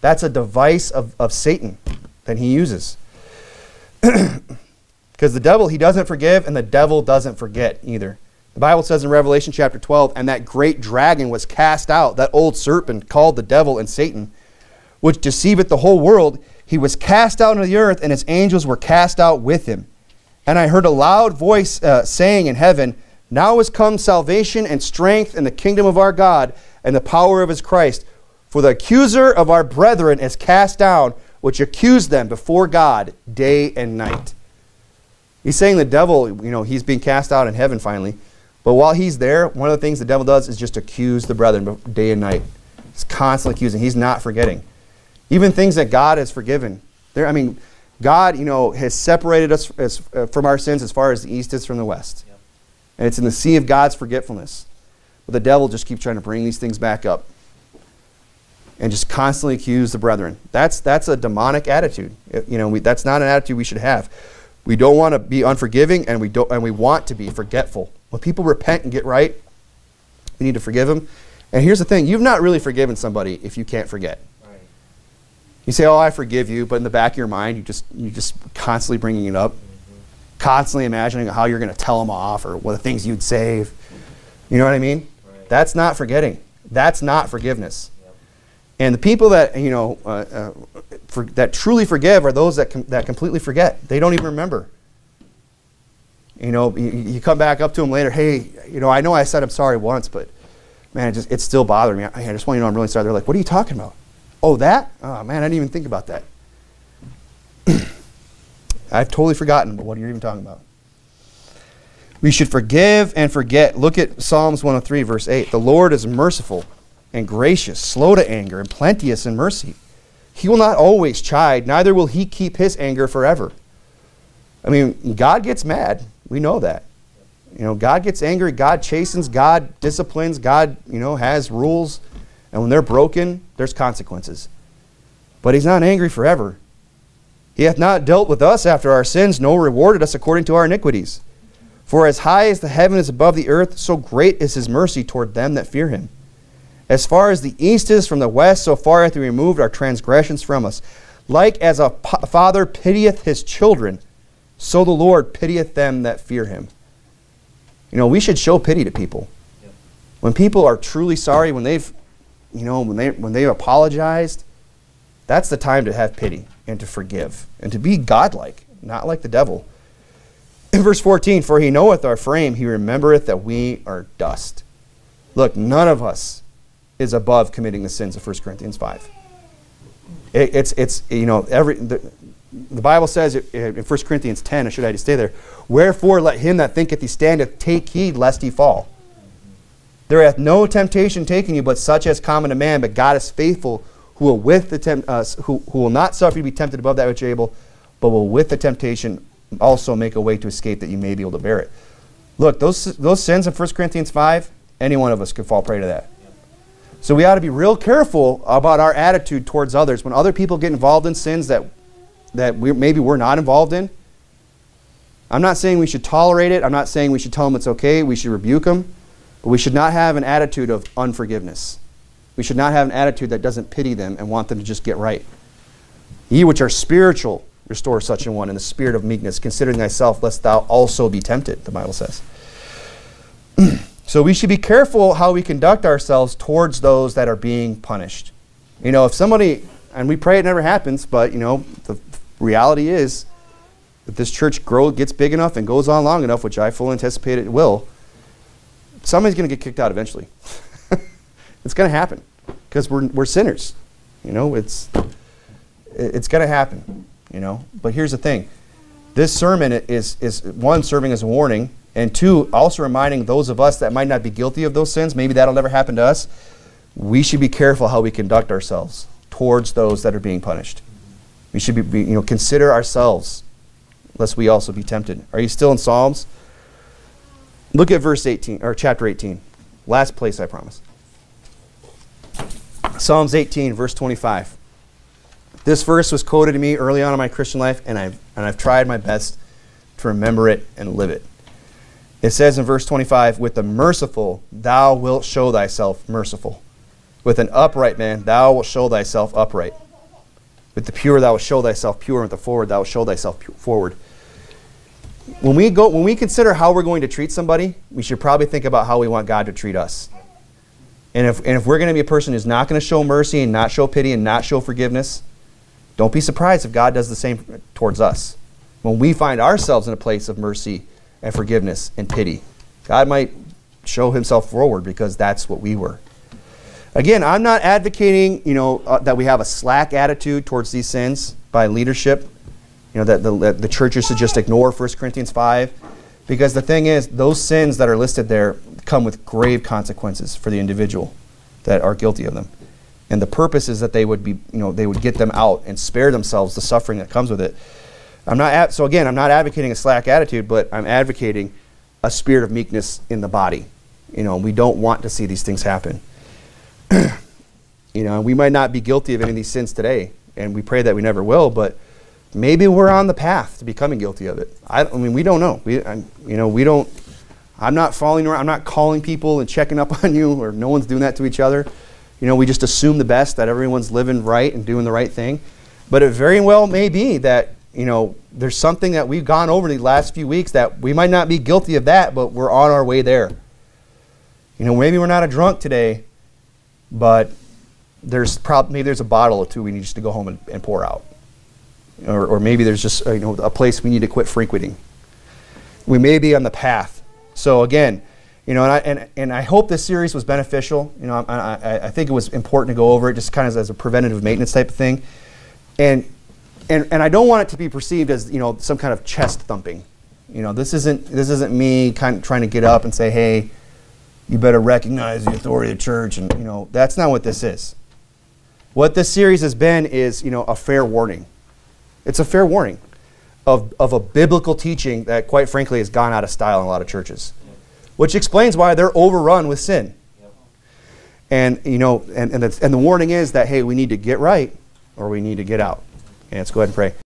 That's a device of, of Satan that he uses. Because the devil, he doesn't forgive, and the devil doesn't forget either. The Bible says in Revelation chapter 12, and that great dragon was cast out, that old serpent called the devil and Satan, which deceiveth the whole world. He was cast out into the earth, and his angels were cast out with him. And I heard a loud voice uh, saying in heaven, Now is come salvation and strength in the kingdom of our God and the power of his Christ. For the accuser of our brethren is cast down, which accused them before God day and night. He's saying the devil, you know, he's being cast out in heaven finally. But while he's there, one of the things the devil does is just accuse the brethren day and night. He's constantly accusing. He's not forgetting. Even things that God has forgiven. There, I mean, God, you know, has separated us as, uh, from our sins as far as the east is from the west. Yep. And it's in the sea of God's forgetfulness. But the devil just keeps trying to bring these things back up and just constantly accuse the brethren. That's, that's a demonic attitude. It, you know, we, that's not an attitude we should have. We don't want to be unforgiving, and we, don't, and we want to be forgetful. When people repent and get right, we need to forgive them. And here's the thing you've not really forgiven somebody if you can't forget. You say, "Oh, I forgive you," but in the back of your mind, you just you just constantly bringing it up, constantly imagining how you're going to tell them off or what the things you'd save. You know what I mean? Right. That's not forgetting. That's not forgiveness. And the people that you know uh, uh, for, that truly forgive are those that com- that completely forget. They don't even remember. You know, you, you, come back up to them later. Hey, you know, I know I said I'm sorry once, but man, it just it's still bothering me. I, I just want you to know I'm really sorry. They're like, what are you talking about? Oh, that? Oh man, I didn't even think about that. I've totally forgotten. But what are you even talking about? We should forgive and forget. Look at Psalms 103, verse 8. The Lord is merciful and gracious, slow to anger, and plenteous in mercy. He will not always chide, neither will he keep his anger forever. I mean, God gets mad. We know that. You know, God gets angry, God chastens, God disciplines, God, you know, has rules. And when they're broken, there's consequences. But he's not angry forever. He hath not dealt with us after our sins, nor rewarded us according to our iniquities. For as high as the heaven is above the earth, so great is his mercy toward them that fear him. As far as the east is from the west, so far hath he removed our transgressions from us. Like as a father pitieth his children, so the Lord pitieth them that fear him. You know, we should show pity to people. When people are truly sorry, when they've, you know, when they when they've apologized, that's the time to have pity and to forgive and to be godlike, not like the devil. In verse 14, for he knoweth our frame, he remembereth that we are dust. Look, none of us is above committing the sins of 1 Corinthians 5. It, it's, it's, you know, every, the, the Bible says in 1 Corinthians 10, or should I just stay there? Wherefore let him that thinketh he standeth take heed lest he fall. There hath no temptation taken you but such as common to man, but God is faithful, who will with the uh, who, who will not suffer you to be tempted above that which you're able, but will with the temptation also make a way to escape that you may be able to bear it. Look, those, those sins in 1 Corinthians 5, any one of us could fall prey to that. So we ought to be real careful about our attitude towards others. When other people get involved in sins that, that we, maybe we're not involved in, I'm not saying we should tolerate it. I'm not saying we should tell them it's okay. We should rebuke them. But we should not have an attitude of unforgiveness. We should not have an attitude that doesn't pity them and want them to just get right. Ye which are spiritual, restore such an one in the spirit of meekness, considering thyself, lest thou also be tempted, the Bible says. So we should be careful how we conduct ourselves towards those that are being punished. You know, if somebody, and we pray it never happens, but you know, the reality is if this church grow gets big enough and goes on long enough, which I fully anticipate it will, somebody's going to get kicked out eventually. it's going to happen because we're, we're sinners. You know, it's, it's going to happen, you know. But here's the thing. This sermon is, is one, serving as a warning and two, also reminding those of us that might not be guilty of those sins, maybe that'll never happen to us, we should be careful how we conduct ourselves towards those that are being punished. We should be, be you know, consider ourselves, lest we also be tempted. Are you still in Psalms? Look at verse 18, or chapter 18. Last place, I promise. Psalms 18, verse 25. This verse was quoted to me early on in my Christian life, and I've, and I've tried my best to remember it and live it. It says in verse 25, With the merciful thou wilt show thyself merciful. With an upright man thou wilt show thyself upright. With the pure thou wilt show thyself pure, with the forward thou wilt show thyself forward. When we, go, when we consider how we're going to treat somebody, we should probably think about how we want God to treat us. And if, and if we're going to be a person who's not going to show mercy and not show pity and not show forgiveness, don't be surprised if God does the same towards us. When we find ourselves in a place of mercy and forgiveness and pity, God might show himself forward because that's what we were. Again, I'm not advocating, you know, uh, that we have a slack attitude towards these sins by leadership. You know, that the, that the churches should just ignore 1 Corinthians 5. Because the thing is, those sins that are listed there come with grave consequences for the individual that are guilty of them. And the purpose is that they would be, you know, they would get them out and spare themselves the suffering that comes with it. I'm not so again, I'm not advocating a slack attitude, but I'm advocating a spirit of meekness in the body. You know, we don't want to see these things happen. you know, we might not be guilty of any of these sins today, and we pray that we never will, but maybe we're on the path to becoming guilty of it. I, I mean, we don't know. We, I'm, you know, we don't. I'm not following around. I'm not calling people and checking up on you, or no one's doing that to each other. You know, we just assume the best that everyone's living right and doing the right thing. But it very well may be that you know there's something that we've gone over the last few weeks that we might not be guilty of that, but we're on our way there. You know, maybe we're not a drunk today, but there's prob- maybe there's a bottle or two we need just to go home and, and pour out or, or maybe there's just uh, you know a place we need to quit frequenting. We may be on the path. So again, you know, and I, and, and I hope this series was beneficial. You know, I, I, I think it was important to go over it just kind of as a preventative maintenance type of thing. And, and, and I don't want it to be perceived as, you know, some kind of chest thumping. You know, this isn't, this isn't me kind of trying to get up and say, hey, you better recognize the authority of the church. And, you know, that's not what this is. What this series has been is, you know, a fair warning. It's a fair warning of, of a biblical teaching that, quite frankly, has gone out of style in a lot of churches, which explains why they're overrun with sin. And, you know, and, and, the, and the warning is that, hey, we need to get right or we need to get out. And let's go ahead and pray.